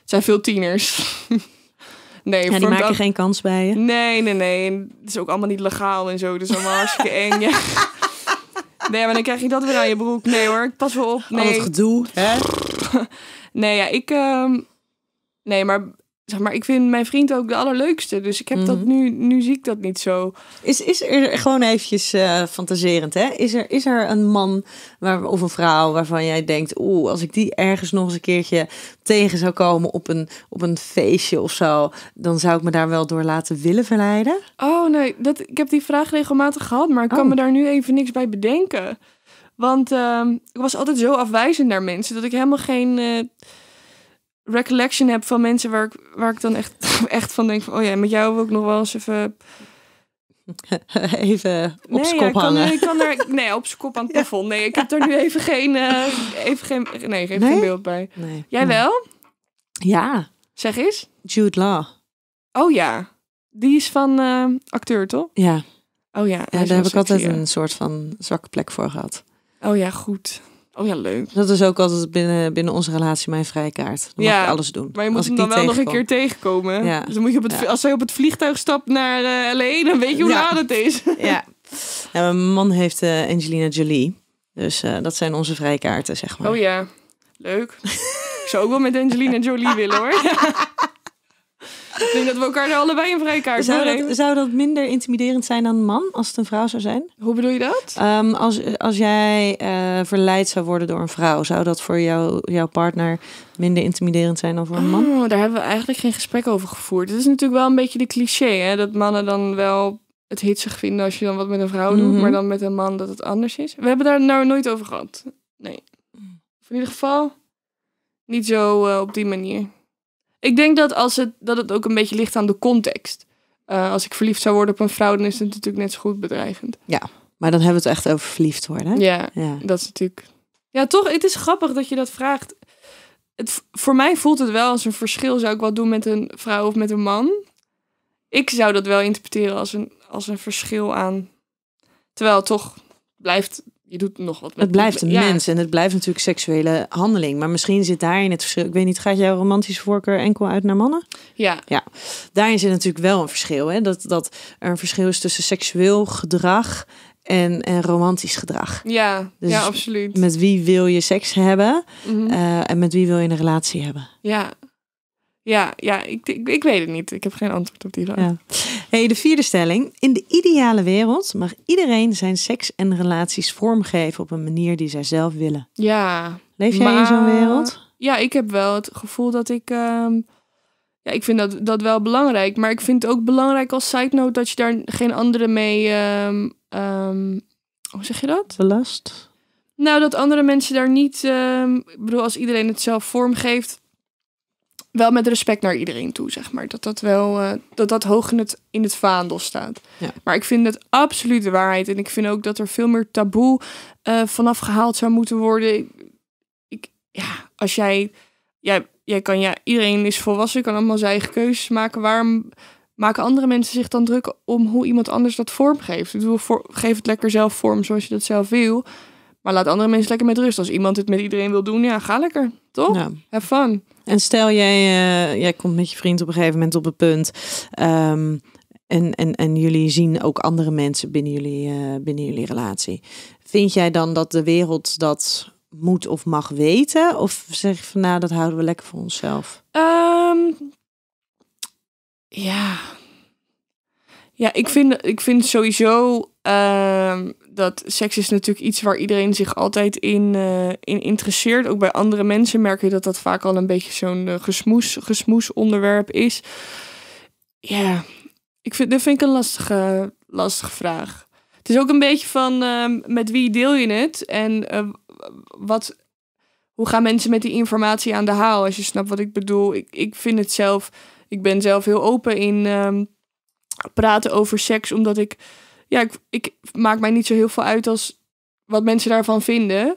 Het zijn veel tieners. nee, Ja, die maken ook- geen kans bij je. Nee, nee, nee. En het is ook allemaal niet legaal en zo. Dus allemaal hartstikke eng. Ja. Nee, maar dan krijg je dat weer aan je broek. Nee hoor, ik pas wel op. Al dat Nee, gedoe. Hè? nee ja, ik... ehm, nee, maar zeg maar, ik vind mijn vriend ook de allerleukste. Dus ik heb dat Mhm. nu... Nu zie ik dat niet zo. Is, is er gewoon eventjes eh, fantaserend, hè? Is er, is er een man waar, of een vrouw waarvan jij denkt... oeh, als ik die ergens nog eens een keertje tegen zou komen op een, op een feestje of zo... dan zou ik me daar wel door laten willen verleiden? Oh nee, dat, ik heb die vraag regelmatig gehad, maar ik kan Oh. me daar nu even niks bij bedenken. Want ehm, ik was altijd zo afwijzend naar mensen dat ik helemaal geen eh, recollection heb van mensen waar ik, waar ik dan echt, echt van denk van, oh ja, met jou wil ik nog wel eens even... Even op nee, z'n ja, kop ik kan, hangen. ik kan er, nee, op zijn kop aan het plafond. Nee, ik heb daar nu even geen, eh, even geen, nee, geen, Nee? geen beeld bij. Nee. Jij wel? Ja, Zeg eens. Jude Law. Oh ja, die is van eh, acteur, toch? Ja, Oh ja, ja daar heb ik altijd een soort van zwakke plek voor gehad. Oh ja, goed. Oh ja, leuk. Dat is ook altijd binnen, binnen onze relatie mijn vrijkaart. Dan mag Ja, ik alles doen. Maar je moet hem dan wel nog een keer tegenkomen. Ja. Dus dan moet je op het, Ja. als hij op het vliegtuig stapt naar eh LA, dan weet je hoe laat het is. Ja. ja mijn man heeft eh, Angelina Jolie. Dus eh, dat zijn onze vrijkaarten, zeg maar. Oh ja, leuk. ik zou ook wel met Angelina Jolie willen hoor. ik denk dat we elkaar er allebei een vrijkaart voor zou, dat, zou dat minder intimiderend zijn dan een man als het een vrouw zou zijn? Hoe bedoel je dat? Ehm, als, als jij eh, verleid zou worden door een vrouw, zou dat voor jou, jouw partner minder intimiderend zijn dan voor een man? Oh, daar hebben we eigenlijk geen gesprek over gevoerd. Het is natuurlijk wel een beetje de cliché, hè? Dat mannen dan wel het hitsig vinden als je dan wat met een vrouw doet, Mhm. maar dan met een man dat het anders is. We hebben daar nou nooit over gehad. Nee. Of in ieder geval niet zo eh, op die manier. Ik denk dat, als het, dat het ook een beetje ligt aan de context. Eh, als ik verliefd zou worden op een vrouw, dan is het natuurlijk net zo goed bedreigend. Maar dan hebben we het echt over verliefd worden. hè? Ja, Ja. dat is natuurlijk. Ja, toch, het is grappig dat je dat vraagt. Het, voor mij voelt het wel als een verschil. Zou ik wat doen met een vrouw of met een man? Ik zou dat wel interpreteren als een, als een verschil aan. Terwijl het toch blijft. Je doet nog wat met Het blijft een ja. mens en het blijft natuurlijk seksuele handeling. Maar misschien zit daarin het verschil. Ik weet niet, gaat jouw romantische voorkeur enkel uit naar mannen? Ja, Daarin zit natuurlijk wel een verschil. Hè? Dat, dat er een verschil is tussen seksueel gedrag en, en romantisch gedrag. ja, Dus ja, absoluut. Met wie wil je seks hebben Mhm. eh, en met wie wil je een relatie hebben? Ja, ja, ja ik, ik, ik weet het niet. Ik heb geen antwoord op die vraag. Ja. Hey, de vierde stelling. In de ideale wereld mag iedereen zijn seks en relaties vormgeven op een manier die zij zelf willen. Ja, Leef jij in zo'n wereld? Ja, ik heb wel het gevoel dat ik. ehm, ja, ik vind dat, dat wel belangrijk. Maar ik vind het ook belangrijk als side note dat je daar geen anderen mee. ehm, hoe zeg je dat? Belast? Nou, dat andere mensen daar niet. ik bedoel, als iedereen het zelf vormgeeft. Wel met respect naar iedereen toe, zeg maar. Dat dat wel. eh, dat dat hoog in het, in het vaandel staat. Ja. Maar ik vind het absoluut de waarheid. En ik vind ook dat er veel meer taboe eh, vanaf gehaald zou moeten worden. Ik, ik- ja, als jij. Jij, jij kan, ja, iedereen is volwassen, kan allemaal zijn eigen keuzes maken. Waarom maken andere mensen zich dan druk om hoe iemand anders dat vormgeeft? Ik bedoel, voor, geef het lekker zelf vorm zoals je dat zelf wil. Maar laat andere mensen lekker met rust. Als iemand het met iedereen wil doen, ja, ga lekker. Toch? Ja. Have fun. En stel jij, eh, jij komt met je vriend op een gegeven moment op het punt. ehm, en, en, en jullie zien ook andere mensen binnen jullie, eh, binnen jullie relatie. Vind jij dan dat de wereld dat moet of mag weten? Of zeg je van nou, dat houden we lekker voor onszelf? Ehm, ja. Ja, ik vind, ik vind sowieso ehm, dat seks is natuurlijk iets waar iedereen zich altijd in, eh, in interesseert. Ook bij andere mensen merk je dat dat vaak al een beetje zo'n eh, gesmoes, gesmoes onderwerp is. Ja, ik vind, dat vind ik een lastige, lastige vraag. Het is ook een beetje van ehm, met wie deel je het en eh, wat, hoe gaan mensen met die informatie aan de haal? Als je snapt wat ik bedoel. Ik, ik vind het zelf, ik ben zelf heel open in ehm, praten over seks, omdat ik, ja, ik, ik maak mij niet zo heel veel uit als wat mensen daarvan vinden.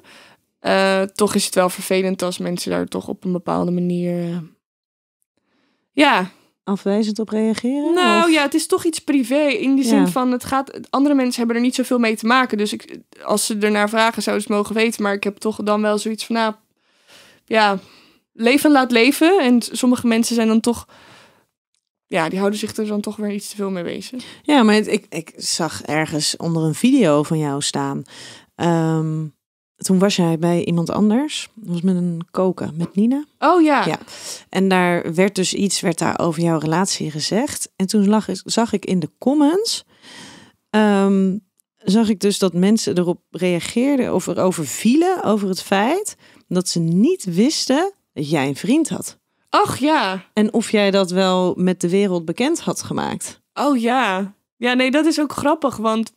Eh, toch is het wel vervelend als mensen daar toch op een bepaalde manier. eh, ja, Afwijzend op reageren? nou Of- ja, het is toch iets privé. In die zin Ja. van, het gaat, andere mensen hebben er niet zoveel mee te maken. Dus ik, als ze ernaar vragen, zouden ze het mogen weten. Maar ik heb toch dan wel zoiets van, nou, ja, leven laat leven. En sommige mensen zijn dan toch, ja, die houden zich er dan toch weer iets te veel mee bezig. Ja, maar het- ik, ik zag ergens onder een video van jou staan. Ehm, toen was jij bij iemand anders. Dat was met een koken, met Nina. Oh ja, Ja. En daar werd dus iets werd daar over jouw relatie gezegd. En toen lag, zag ik in de comments. ehm, zag ik dus dat mensen erop reageerden of erover vielen. Over het feit dat ze niet wisten dat jij een vriend had. Ach ja, En of jij dat wel met de wereld bekend had gemaakt. oh ja. Ja, nee, dat is ook grappig, want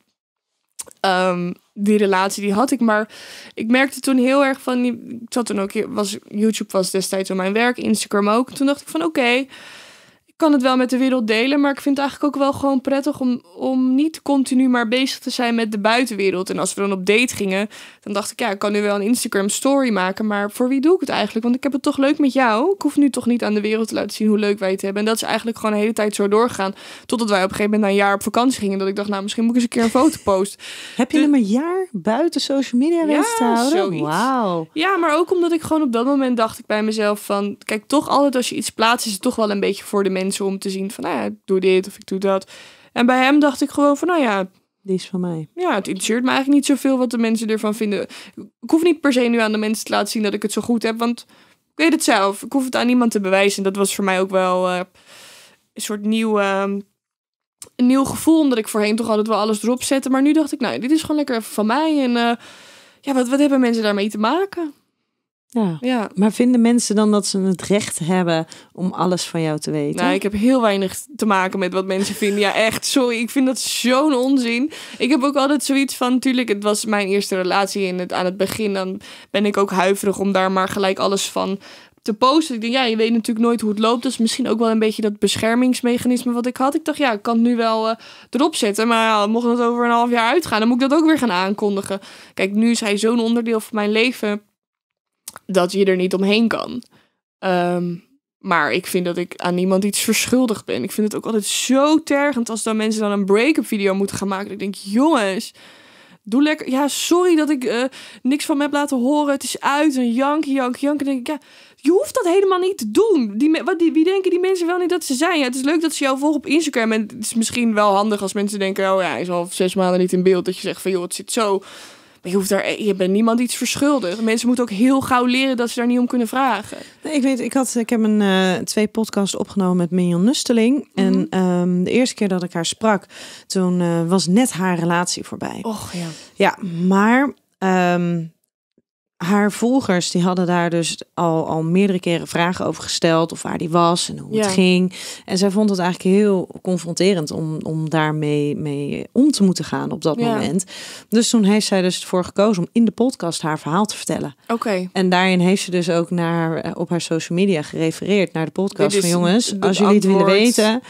ehm, die relatie die had ik, maar ik merkte toen heel erg van, ik zat toen ook, was, YouTube was destijds al mijn werk, Instagram ook. Toen dacht ik van, oké, kan het wel met de wereld delen, maar ik vind het eigenlijk ook wel gewoon prettig om, om niet continu maar bezig te zijn met de buitenwereld. En als we dan op date gingen, dan dacht ik, ja, ik kan nu wel een Instagram story maken, maar voor wie doe ik het eigenlijk? Want ik heb het toch leuk met jou. Ik hoef nu toch niet aan de wereld te laten zien hoe leuk wij het hebben. En dat is eigenlijk gewoon de hele tijd zo doorgegaan. Totdat wij op een gegeven moment na een jaar op vakantie gingen. Dat ik dacht, nou, misschien moet ik eens een keer een foto posten. Heb je De- hem een jaar buiten social media Ja, te houden? Wauw. Ja, maar ook omdat ik gewoon op dat moment dacht ik bij mezelf van... Kijk, toch altijd als je iets plaatst is het toch wel een beetje voor de mensen om te zien van... Nou ja, ik doe dit of ik doe dat. En bij hem dacht ik gewoon van, nou ja, Die is van mij. ja, het interesseert me eigenlijk niet zoveel wat de mensen ervan vinden. Ik hoef niet per se nu aan de mensen te laten zien dat ik het zo goed heb, want ik weet het zelf. Ik hoef het aan niemand te bewijzen. En dat was voor mij ook wel eh, een soort nieuw, ehm, een nieuw gevoel, omdat ik voorheen toch altijd wel alles erop zette. Maar nu dacht ik, nou, dit is gewoon lekker even van mij. En eh, ja, wat, wat hebben mensen daarmee te maken? Ja. Ja, Maar vinden mensen dan dat ze het recht hebben om alles van jou te weten? Nou, ik heb heel weinig te maken met wat mensen vinden. Ja, echt, sorry. Ik vind dat zo'n onzin. Ik heb ook altijd zoiets van, natuurlijk, het was mijn eerste relatie en het, aan het begin dan ben ik ook huiverig om daar maar gelijk alles van te posten. Ik denk, ja, je weet natuurlijk nooit hoe het loopt. Dat is misschien ook wel een beetje dat beschermingsmechanisme wat ik had. Ik dacht, ja, ik kan het nu wel eh, erop zetten. Maar ja, mocht het over een half jaar uitgaan, dan moet ik dat ook weer gaan aankondigen. Kijk, nu is hij zo'n onderdeel van mijn leven dat je er niet omheen kan. Ehm, maar ik vind dat ik aan niemand iets verschuldigd ben. Ik vind het ook altijd zo tergend als dan mensen dan een break-up video moeten gaan maken. Ik denk, jongens, doe lekker. Ja, sorry dat ik eh, niks van me heb laten horen. Het is uit en jank, jank, jank. En denk ik, ja, je hoeft dat helemaal niet te doen. Die, wat, die, wie denken die mensen wel niet dat ze zijn? Ja, het is leuk dat ze jou volgen op Instagram. En het is misschien wel handig als mensen denken, oh ja, hij is al zes maanden niet in beeld. Dat je zegt van, joh, het zit zo. Je, hoeft daar, je bent niemand iets verschuldigd. Mensen moeten ook heel gauw leren dat ze daar niet om kunnen vragen. Nee, ik weet, ik, had, ik heb een, eh, twee podcasts opgenomen met Mignon Nusteling. Mhm. En ehm, de eerste keer dat ik haar sprak, toen eh, was net haar relatie voorbij. Och ja. Ja, maar ehm, haar volgers die hadden daar dus al, al meerdere keren vragen over gesteld. Of waar die was en hoe Ja. het ging. En zij vond het eigenlijk heel confronterend om, om daarmee mee om te moeten gaan op dat Ja. moment. Dus toen heeft zij dus ervoor gekozen om in de podcast haar verhaal te vertellen. Oké. En daarin heeft ze dus ook naar, eh, op haar social media gerefereerd naar de podcast van jongens. Als jullie het willen weten,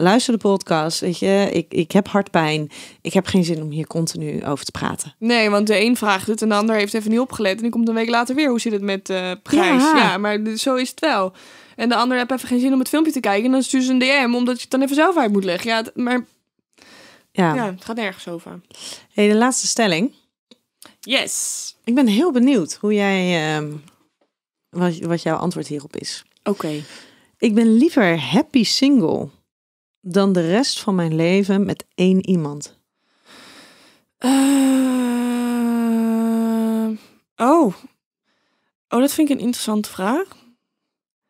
luister de podcast. Weet je, ik, ik heb hartpijn. Ik heb geen zin om hier continu over te praten. Nee, want de een vraagt het en de ander heeft even niet opgelet. En die komt een week later weer. Hoe zit het met eh prijs? Ja. Ja. maar zo is het wel. En de ander heeft even geen zin om het filmpje te kijken. En dan stuurt ze een DM, omdat je het dan even zelf uit moet leggen. Ja, het- maar Ja. ja, het gaat nergens over. Hey, de laatste stelling. Yes. Ik ben heel benieuwd hoe jij, ehm, wat, wat jouw antwoord hierop is. Oké. Ik ben liever happy single dan de rest van mijn leven met één iemand. Eh, oh. Oh, dat vind ik een interessante vraag.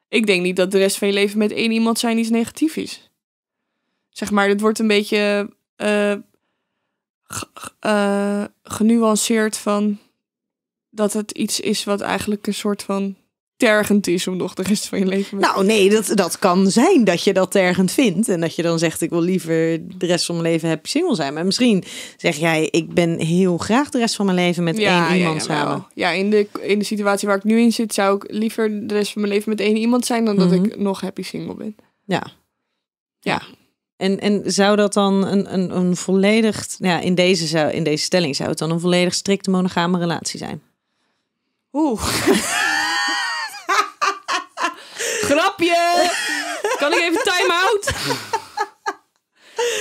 Ik denk niet dat de rest van je leven met één iemand zijn iets negatief is. Zeg maar, het wordt een beetje eh, eh, genuanceerd van dat het iets is wat eigenlijk een soort van tergend is om nog de rest van je leven met... Nou nee, dat, dat kan zijn dat je dat tergend vindt. En dat je dan zegt, ik wil liever de rest van mijn leven happy single zijn. Maar misschien zeg jij, ik ben heel graag de rest van mijn leven met één iemand ja, wel. samen. Ja, in de, in de situatie waar ik nu in zit, zou ik liever de rest van mijn leven met één iemand zijn dan dat Mhm. ik nog happy single ben. Ja. Ja. En, en zou dat dan een, een, een volledig, ja, in deze, zou, in deze stelling zou het dan een volledig strikte monogame relatie zijn? Oeh. Grapje! Kan ik even time-out?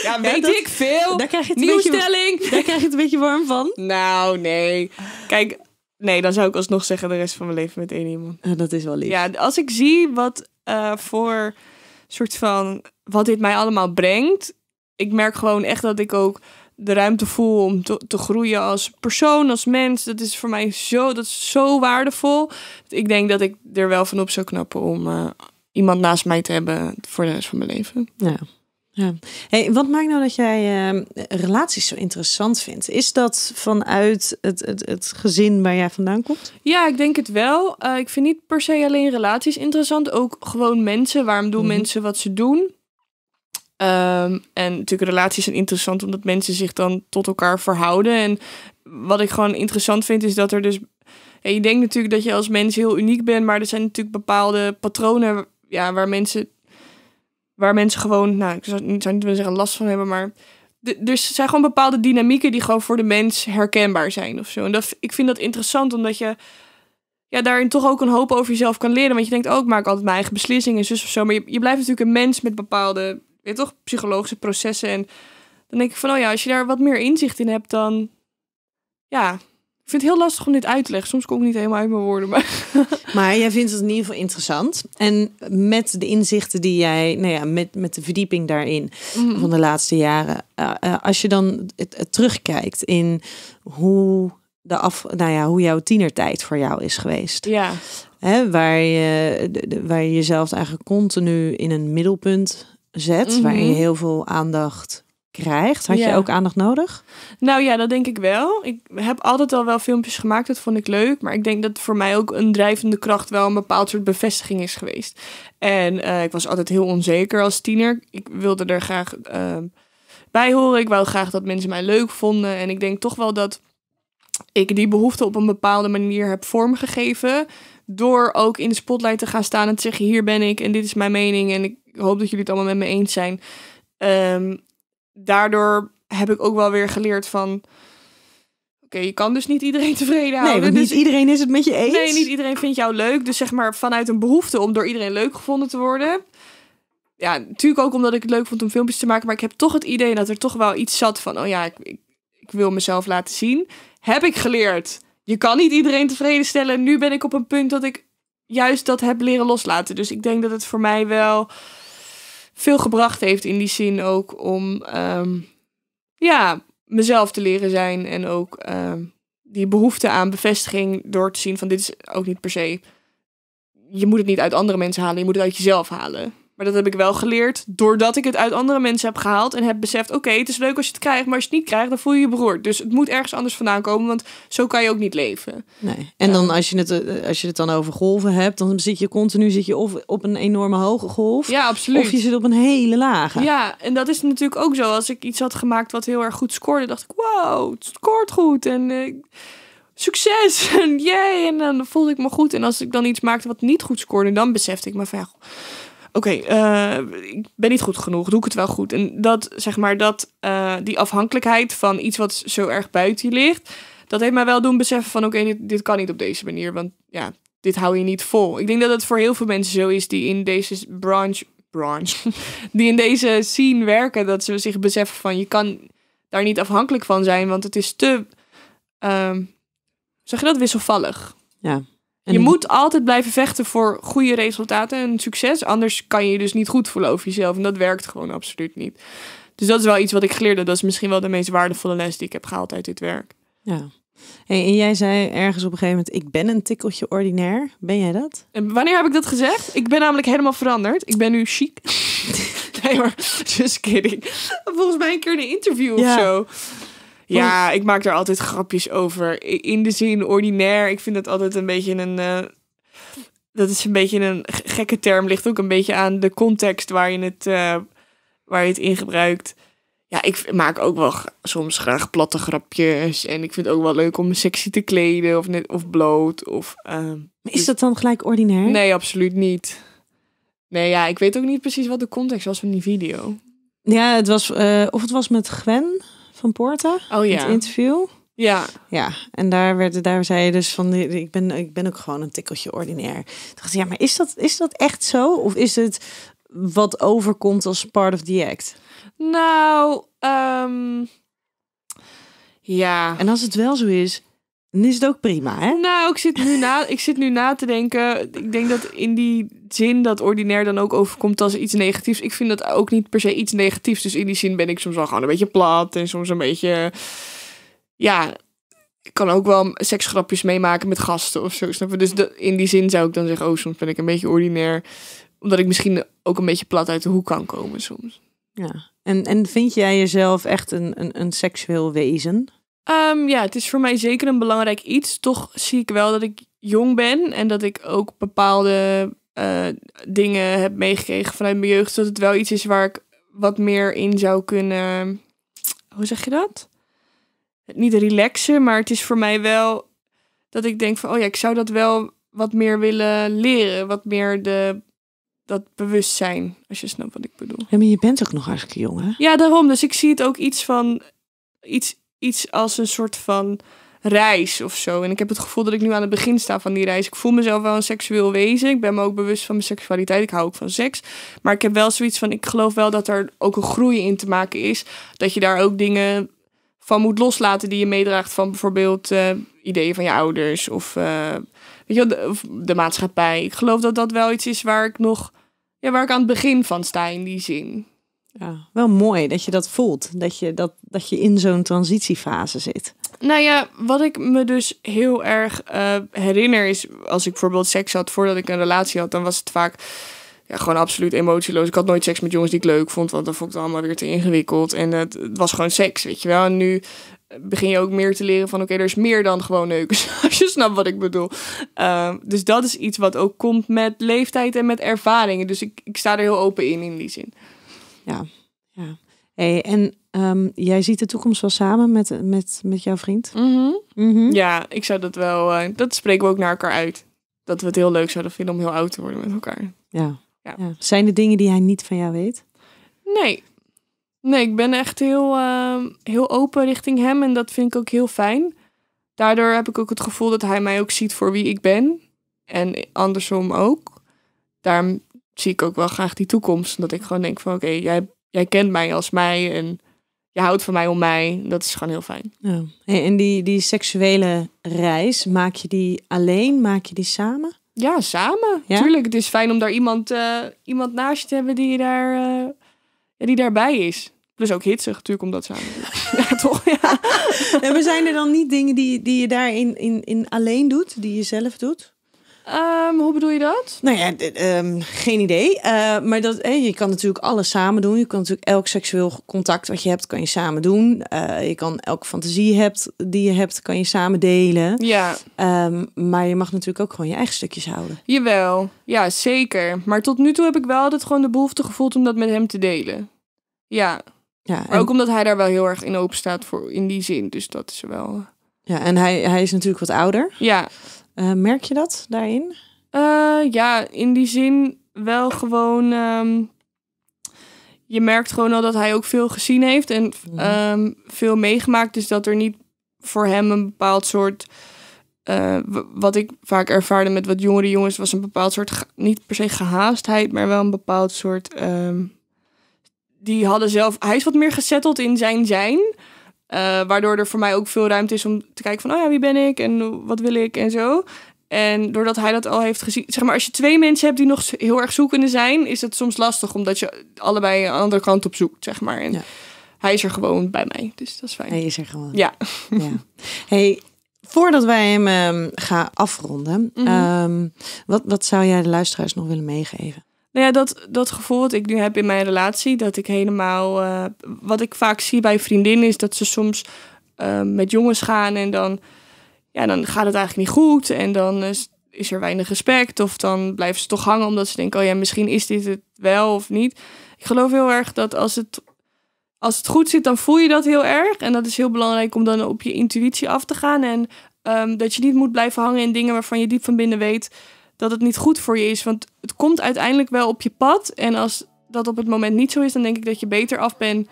Ja, weet dat- ik veel. Daar krijg je het een Nieuwe beetje- stelling. Daar krijg je het een beetje warm van. Nou, nee. Kijk, nee, dan zou ik alsnog zeggen de rest van mijn leven met één iemand. Ah, dat is wel lief. Ja, als ik zie wat eh, voor soort van wat dit mij allemaal brengt, ik merk gewoon echt dat ik ook de ruimte voel om te, te groeien als persoon, als mens. Dat is voor mij zo, dat is zo waardevol. Ik denk dat ik er wel van op zou knappen om eh, iemand naast mij te hebben voor de rest van mijn leven. Ja. ja. Hey, wat maakt nou dat jij eh, relaties zo interessant vindt? Is dat vanuit het, het, het gezin waar jij vandaan komt? Ja, ik denk het wel. Eh, ik vind niet per se alleen relaties interessant, ook gewoon mensen. Waarom doen Mhm. mensen wat ze doen? Ehm, en natuurlijk relaties zijn interessant omdat mensen zich dan tot elkaar verhouden. En wat ik gewoon interessant vind is dat er dus... Ja, je denkt natuurlijk dat je als mens heel uniek bent, maar er zijn natuurlijk bepaalde patronen ja, waar mensen... Waar mensen gewoon, nou, ik zou niet, willen zeggen last van hebben, maar er zijn gewoon bepaalde dynamieken die gewoon voor de mens herkenbaar zijn of zo. En dat, ik vind dat interessant omdat je ja, daarin toch ook een hoop over jezelf kan leren. Want je denkt ook, ik maak altijd mijn eigen beslissingen, zus of zo. Maar je, je blijft natuurlijk een mens met bepaalde, weet toch, psychologische processen. En dan denk ik van, oh ja, als je daar wat meer inzicht in hebt, dan ja. Ik vind het heel lastig om dit uit te leggen. Soms kom ik niet helemaal uit mijn woorden. Maar Maar jij vindt het in ieder geval interessant. En met de inzichten die jij, nou ja, met, met de verdieping daarin van de laatste jaren. eh, eh, als je dan het, het terugkijkt in hoe, de af, nou ja, hoe jouw tienertijd voor jou is geweest. ja, Hè, waar, je, de- de- waar je jezelf eigenlijk continu in een middelpunt zet. Mhm. Waarin je heel veel aandacht krijgt. Had je ook aandacht nodig? Nou ja, dat denk ik wel. Ik heb altijd al wel filmpjes gemaakt, dat vond ik leuk. Maar ik denk dat voor mij ook een drijvende kracht wel een bepaald soort bevestiging is geweest. En eh, ik was altijd heel onzeker als tiener. Ik wilde er graag ehm, bij horen. Ik wou graag dat mensen mij leuk vonden. En ik denk toch wel dat ik die behoefte op een bepaalde manier heb vormgegeven. Door ook in de spotlight te gaan staan en te zeggen: hier ben ik en dit is mijn mening. En ik hoop dat jullie het allemaal met me eens zijn. Ehm, daardoor heb ik ook wel weer geleerd van... Oké, je kan dus niet iedereen tevreden Nee, houden. want niet dus iedereen is het met je eens. Nee, niet iedereen vindt jou leuk. Dus zeg maar vanuit een behoefte om door iedereen leuk gevonden te worden. Ja, natuurlijk ook omdat ik het leuk vond om filmpjes te maken. Maar ik heb toch het idee dat er toch wel iets zat van... Oh ja, ik, ik, ik wil mezelf laten zien. Heb ik geleerd. Je kan niet iedereen tevreden stellen. Nu ben ik op een punt dat ik juist dat heb leren loslaten. Dus ik denk dat het voor mij wel veel gebracht heeft in die zin ook om... ehm, ja, mezelf te leren zijn. En ook ehm, die behoefte aan bevestiging door te zien van dit is ook niet per se. Je moet het niet uit andere mensen halen, je moet het uit jezelf halen. Maar dat heb ik wel geleerd doordat ik het uit andere mensen heb gehaald en heb beseft: oké, het is leuk als je het krijgt, maar als je het niet krijgt, dan voel je je beroerd. Dus het moet ergens anders vandaan komen, want zo kan je ook niet leven. Nee. En Ja. dan als je, het, eh, als je het dan over golven hebt, dan zit je continu zit je of op een enorme hoge golf, Ja, absoluut. of je zit op een hele lage. Ja, en dat is natuurlijk ook zo. Als ik iets had gemaakt wat heel erg goed scoorde, dacht ik: wow, het scoort goed. En eh, succes. En jee. En dan voelde ik me goed. En als ik dan iets maakte wat niet goed scoorde, dan besefte ik me van ja, Oké, eh, ik ben niet goed genoeg. Doe ik het wel goed? En dat, zeg maar, dat, eh, die afhankelijkheid van iets wat zo erg buiten je ligt, dat heeft mij wel doen beseffen van oké, dit, dit kan niet op deze manier. Want ja, dit hou je niet vol. Ik denk dat het voor heel veel mensen zo is die in deze branche, branche die in deze scene werken, dat ze zich beseffen van je kan daar niet afhankelijk van zijn, want het is te, ehm, zeg je dat, wisselvallig. Ja. Je moet altijd blijven vechten voor goede resultaten en succes, anders kan je je dus niet goed voelen over jezelf en dat werkt gewoon absoluut niet. Dus dat is wel iets wat ik geleerd heb. Dat is misschien wel de meest waardevolle les die ik heb gehaald uit dit werk. Ja. Hey, en jij zei ergens op een gegeven moment, ik ben een tikkeltje ordinair. Ben jij dat? En wanneer heb ik dat gezegd? Ik ben namelijk helemaal veranderd. Ik ben nu chic. nee hoor, just kidding. Volgens mij een keer in een interview Ja. of zo. Ja, ik maak daar altijd grapjes over. In de zin ordinair. Ik vind het altijd een beetje een... eh, dat is een beetje een gekke term. Ligt ook een beetje aan de context waar je het, eh, waar je het in gebruikt. Ja, ik maak ook wel soms graag platte grapjes. En ik vind het ook wel leuk om me sexy te kleden. Of, net, of bloot. Of, ehm, Is dat dan gelijk ordinair? Nee, absoluut niet. Nee, ja, ik weet ook niet precies wat de context was van die video. Ja, het was, eh, of het was met Gwen van Poorten, Oh het interview. Ja. Ja, en daar, werd, daar zei je dus van, ik ben, ik ben ook gewoon een tikkeltje ordinair. Ik dacht, ja, maar is dat, is dat echt zo? Of is het wat overkomt als part of the act? Nou, ehm, ja. En als het wel zo is, dan is het ook prima, hè? Nou, ik zit, nu na, ik zit nu na te denken. Ik denk dat in die zin dat ordinair dan ook overkomt als iets negatiefs. Ik vind dat ook niet per se iets negatiefs. Dus in die zin ben ik soms wel gewoon een beetje plat en soms een beetje... Ja, ik kan ook wel seksgrapjes meemaken met gasten of zo. Snap je? Dus de, in die zin zou ik dan zeggen, oh, soms ben ik een beetje ordinair. Omdat ik misschien ook een beetje plat uit de hoek kan komen soms. Ja. En, en vind jij jezelf echt een, een, een seksueel wezen? Um, ja, het is voor mij zeker een belangrijk iets. Toch zie ik wel dat ik jong ben en dat ik ook bepaalde uh, dingen heb meegekregen vanuit mijn jeugd. Dat het wel iets is waar ik wat meer in zou kunnen. Hoe zeg je dat? Niet relaxen, maar het is voor mij wel dat ik denk van, oh ja, ik zou dat wel wat meer willen leren. Wat meer de, dat bewustzijn, als je snapt wat ik bedoel. Ja, maar je bent ook nog hartstikke jong, hè? Ja, daarom. Dus ik zie het ook iets van, iets, iets als een soort van reis of zo. En ik heb het gevoel dat ik nu aan het begin sta van die reis. Ik voel mezelf wel een seksueel wezen. Ik ben me ook bewust van mijn seksualiteit. Ik hou ook van seks. Maar ik heb wel zoiets van, ik geloof wel dat er ook een groei in te maken is. Dat je daar ook dingen van moet loslaten die je meedraagt van bijvoorbeeld uh, ideeën van je ouders of, uh, weet je, de, de, maatschappij. Ik geloof dat dat wel iets is waar ik nog, ja, waar ik aan het begin van sta in die zin. Ja, wel mooi dat je dat voelt, dat je, dat, dat je in zo'n transitiefase zit. Nou ja, wat ik me dus heel erg uh, herinner is, als ik bijvoorbeeld seks had voordat ik een relatie had, dan was het vaak ja, gewoon absoluut emotieloos. Ik had nooit seks met jongens die ik leuk vond, want dan vond ik het allemaal weer te ingewikkeld. En het, was gewoon seks, weet je wel. En nu begin je ook meer te leren van oké, er is meer dan gewoon neuken. Als je snapt wat ik bedoel. Uh, dus dat is iets wat ook komt met leeftijd en met ervaringen. Dus ik, ik sta er heel open in, in die zin. Ja, ja. Hey, en um, jij ziet de toekomst wel samen met, met, met jouw vriend? Mm -hmm. Mm -hmm. Ja, ik zou dat wel... Uh, dat spreken we ook naar elkaar uit. Dat we het heel leuk zouden vinden om heel oud te worden met elkaar. Ja. Ja. ja. Zijn er dingen die hij niet van jou weet? Nee. Nee, ik ben echt heel, uh, heel open richting hem en dat vind ik ook heel fijn. Daardoor heb ik ook het gevoel dat hij mij ook ziet voor wie ik ben. En andersom ook. Daarom zie ik ook wel graag die toekomst. Dat ik gewoon denk van oké, okay, jij, jij kent mij als mij en je houdt van mij om mij. Dat is gewoon heel fijn. Ja. En die, die seksuele reis, maak je die alleen? Maak je die samen? Ja, samen. Ja? Tuurlijk, het is fijn om daar iemand, uh, iemand naast je te hebben die, daar, uh, ja, die daarbij is. Plus ook hitsig natuurlijk, omdat samen. ja, toch? Ja. En zijn er dan niet dingen die, die je daarin in, in alleen doet, die je zelf doet? Um, hoe bedoel je dat? Nou ja, um, geen idee. Uh, maar dat, eh, je kan natuurlijk alles samen doen. Je kan natuurlijk elk seksueel contact wat je hebt, kan je samen doen. Uh, je kan elke fantasie hebt, die je hebt, kan je samen delen. Ja. Um, maar je mag natuurlijk ook gewoon je eigen stukjes houden. Jawel, ja, zeker. Maar tot nu toe heb ik wel altijd gewoon de behoefte gevoeld om dat met hem te delen. Ja. ja en... Ook omdat hij daar wel heel erg in open staat voor in die zin. Dus dat is wel... Ja, en hij, hij is natuurlijk wat ouder. Ja. Uh, merk je dat daarin? Uh, ja, in die zin wel gewoon. Um, je merkt gewoon al dat hij ook veel gezien heeft en um, veel meegemaakt. Dus dat er niet voor hem een bepaald soort. Uh, wat ik vaak ervaarde met wat jongere jongens, was een bepaald soort. Niet per se gehaastheid, maar wel een bepaald soort. Um, die hadden zelf. Hij is wat meer gezetteld in zijn zijn. Uh, waardoor er voor mij ook veel ruimte is om te kijken van, oh ja, wie ben ik en wat wil ik en zo. En doordat hij dat al heeft gezien, zeg maar, als je twee mensen hebt die nog heel erg zoekende zijn, is het soms lastig omdat je allebei een andere kant op zoekt, zeg maar. En ja. hij is er gewoon bij mij, dus dat is fijn. Hij is er gewoon. Ja. ja. Hey, voordat wij hem um, gaan afronden, mm -hmm. um, wat, wat zou jij de luisteraars nog willen meegeven? Nou ja, dat, dat gevoel wat ik nu heb in mijn relatie, dat ik helemaal. Uh, wat ik vaak zie bij vriendinnen is dat ze soms uh, met jongens gaan en dan. Ja, dan gaat het eigenlijk niet goed en dan is, er weinig respect. Of dan blijven ze toch hangen omdat ze denken: oh ja, misschien is dit het wel of niet. Ik geloof heel erg dat als het, als het goed zit, dan voel je dat heel erg. En dat is heel belangrijk om dan op je intuïtie af te gaan. En um, dat je niet moet blijven hangen in dingen waarvan je diep van binnen weet dat het niet goed voor je is. Want het komt uiteindelijk wel op je pad. En als dat op het moment niet zo is, dan denk ik dat je beter af bent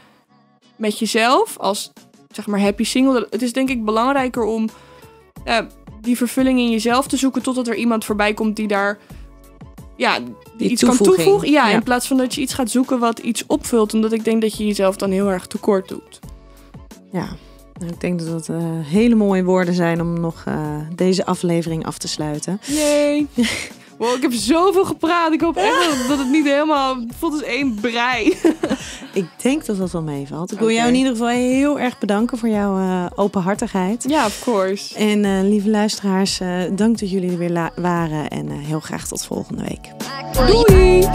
met jezelf. Als zeg maar happy single. Het is denk ik belangrijker om die vervulling in jezelf te zoeken totdat er iemand voorbij komt die daar ja, Die iets kan toevoegen. Ja, Ja. in plaats van dat je iets gaat zoeken wat iets opvult. Omdat ik denk dat je jezelf dan heel erg tekort doet. Ja, ik denk dat dat eh, hele mooie woorden zijn om nog eh, deze aflevering af te sluiten. Yay. Wow, ik heb zoveel gepraat. Ik hoop echt dat- dat het niet helemaal het voelt als één brei. Ik denk dat dat wel meevalt. Ik wil jou in ieder geval heel erg bedanken voor jouw eh, openhartigheid. Ja, of course. En eh, lieve luisteraars, eh, dank dat jullie er weer waren. En eh, heel graag tot volgende week. Doei!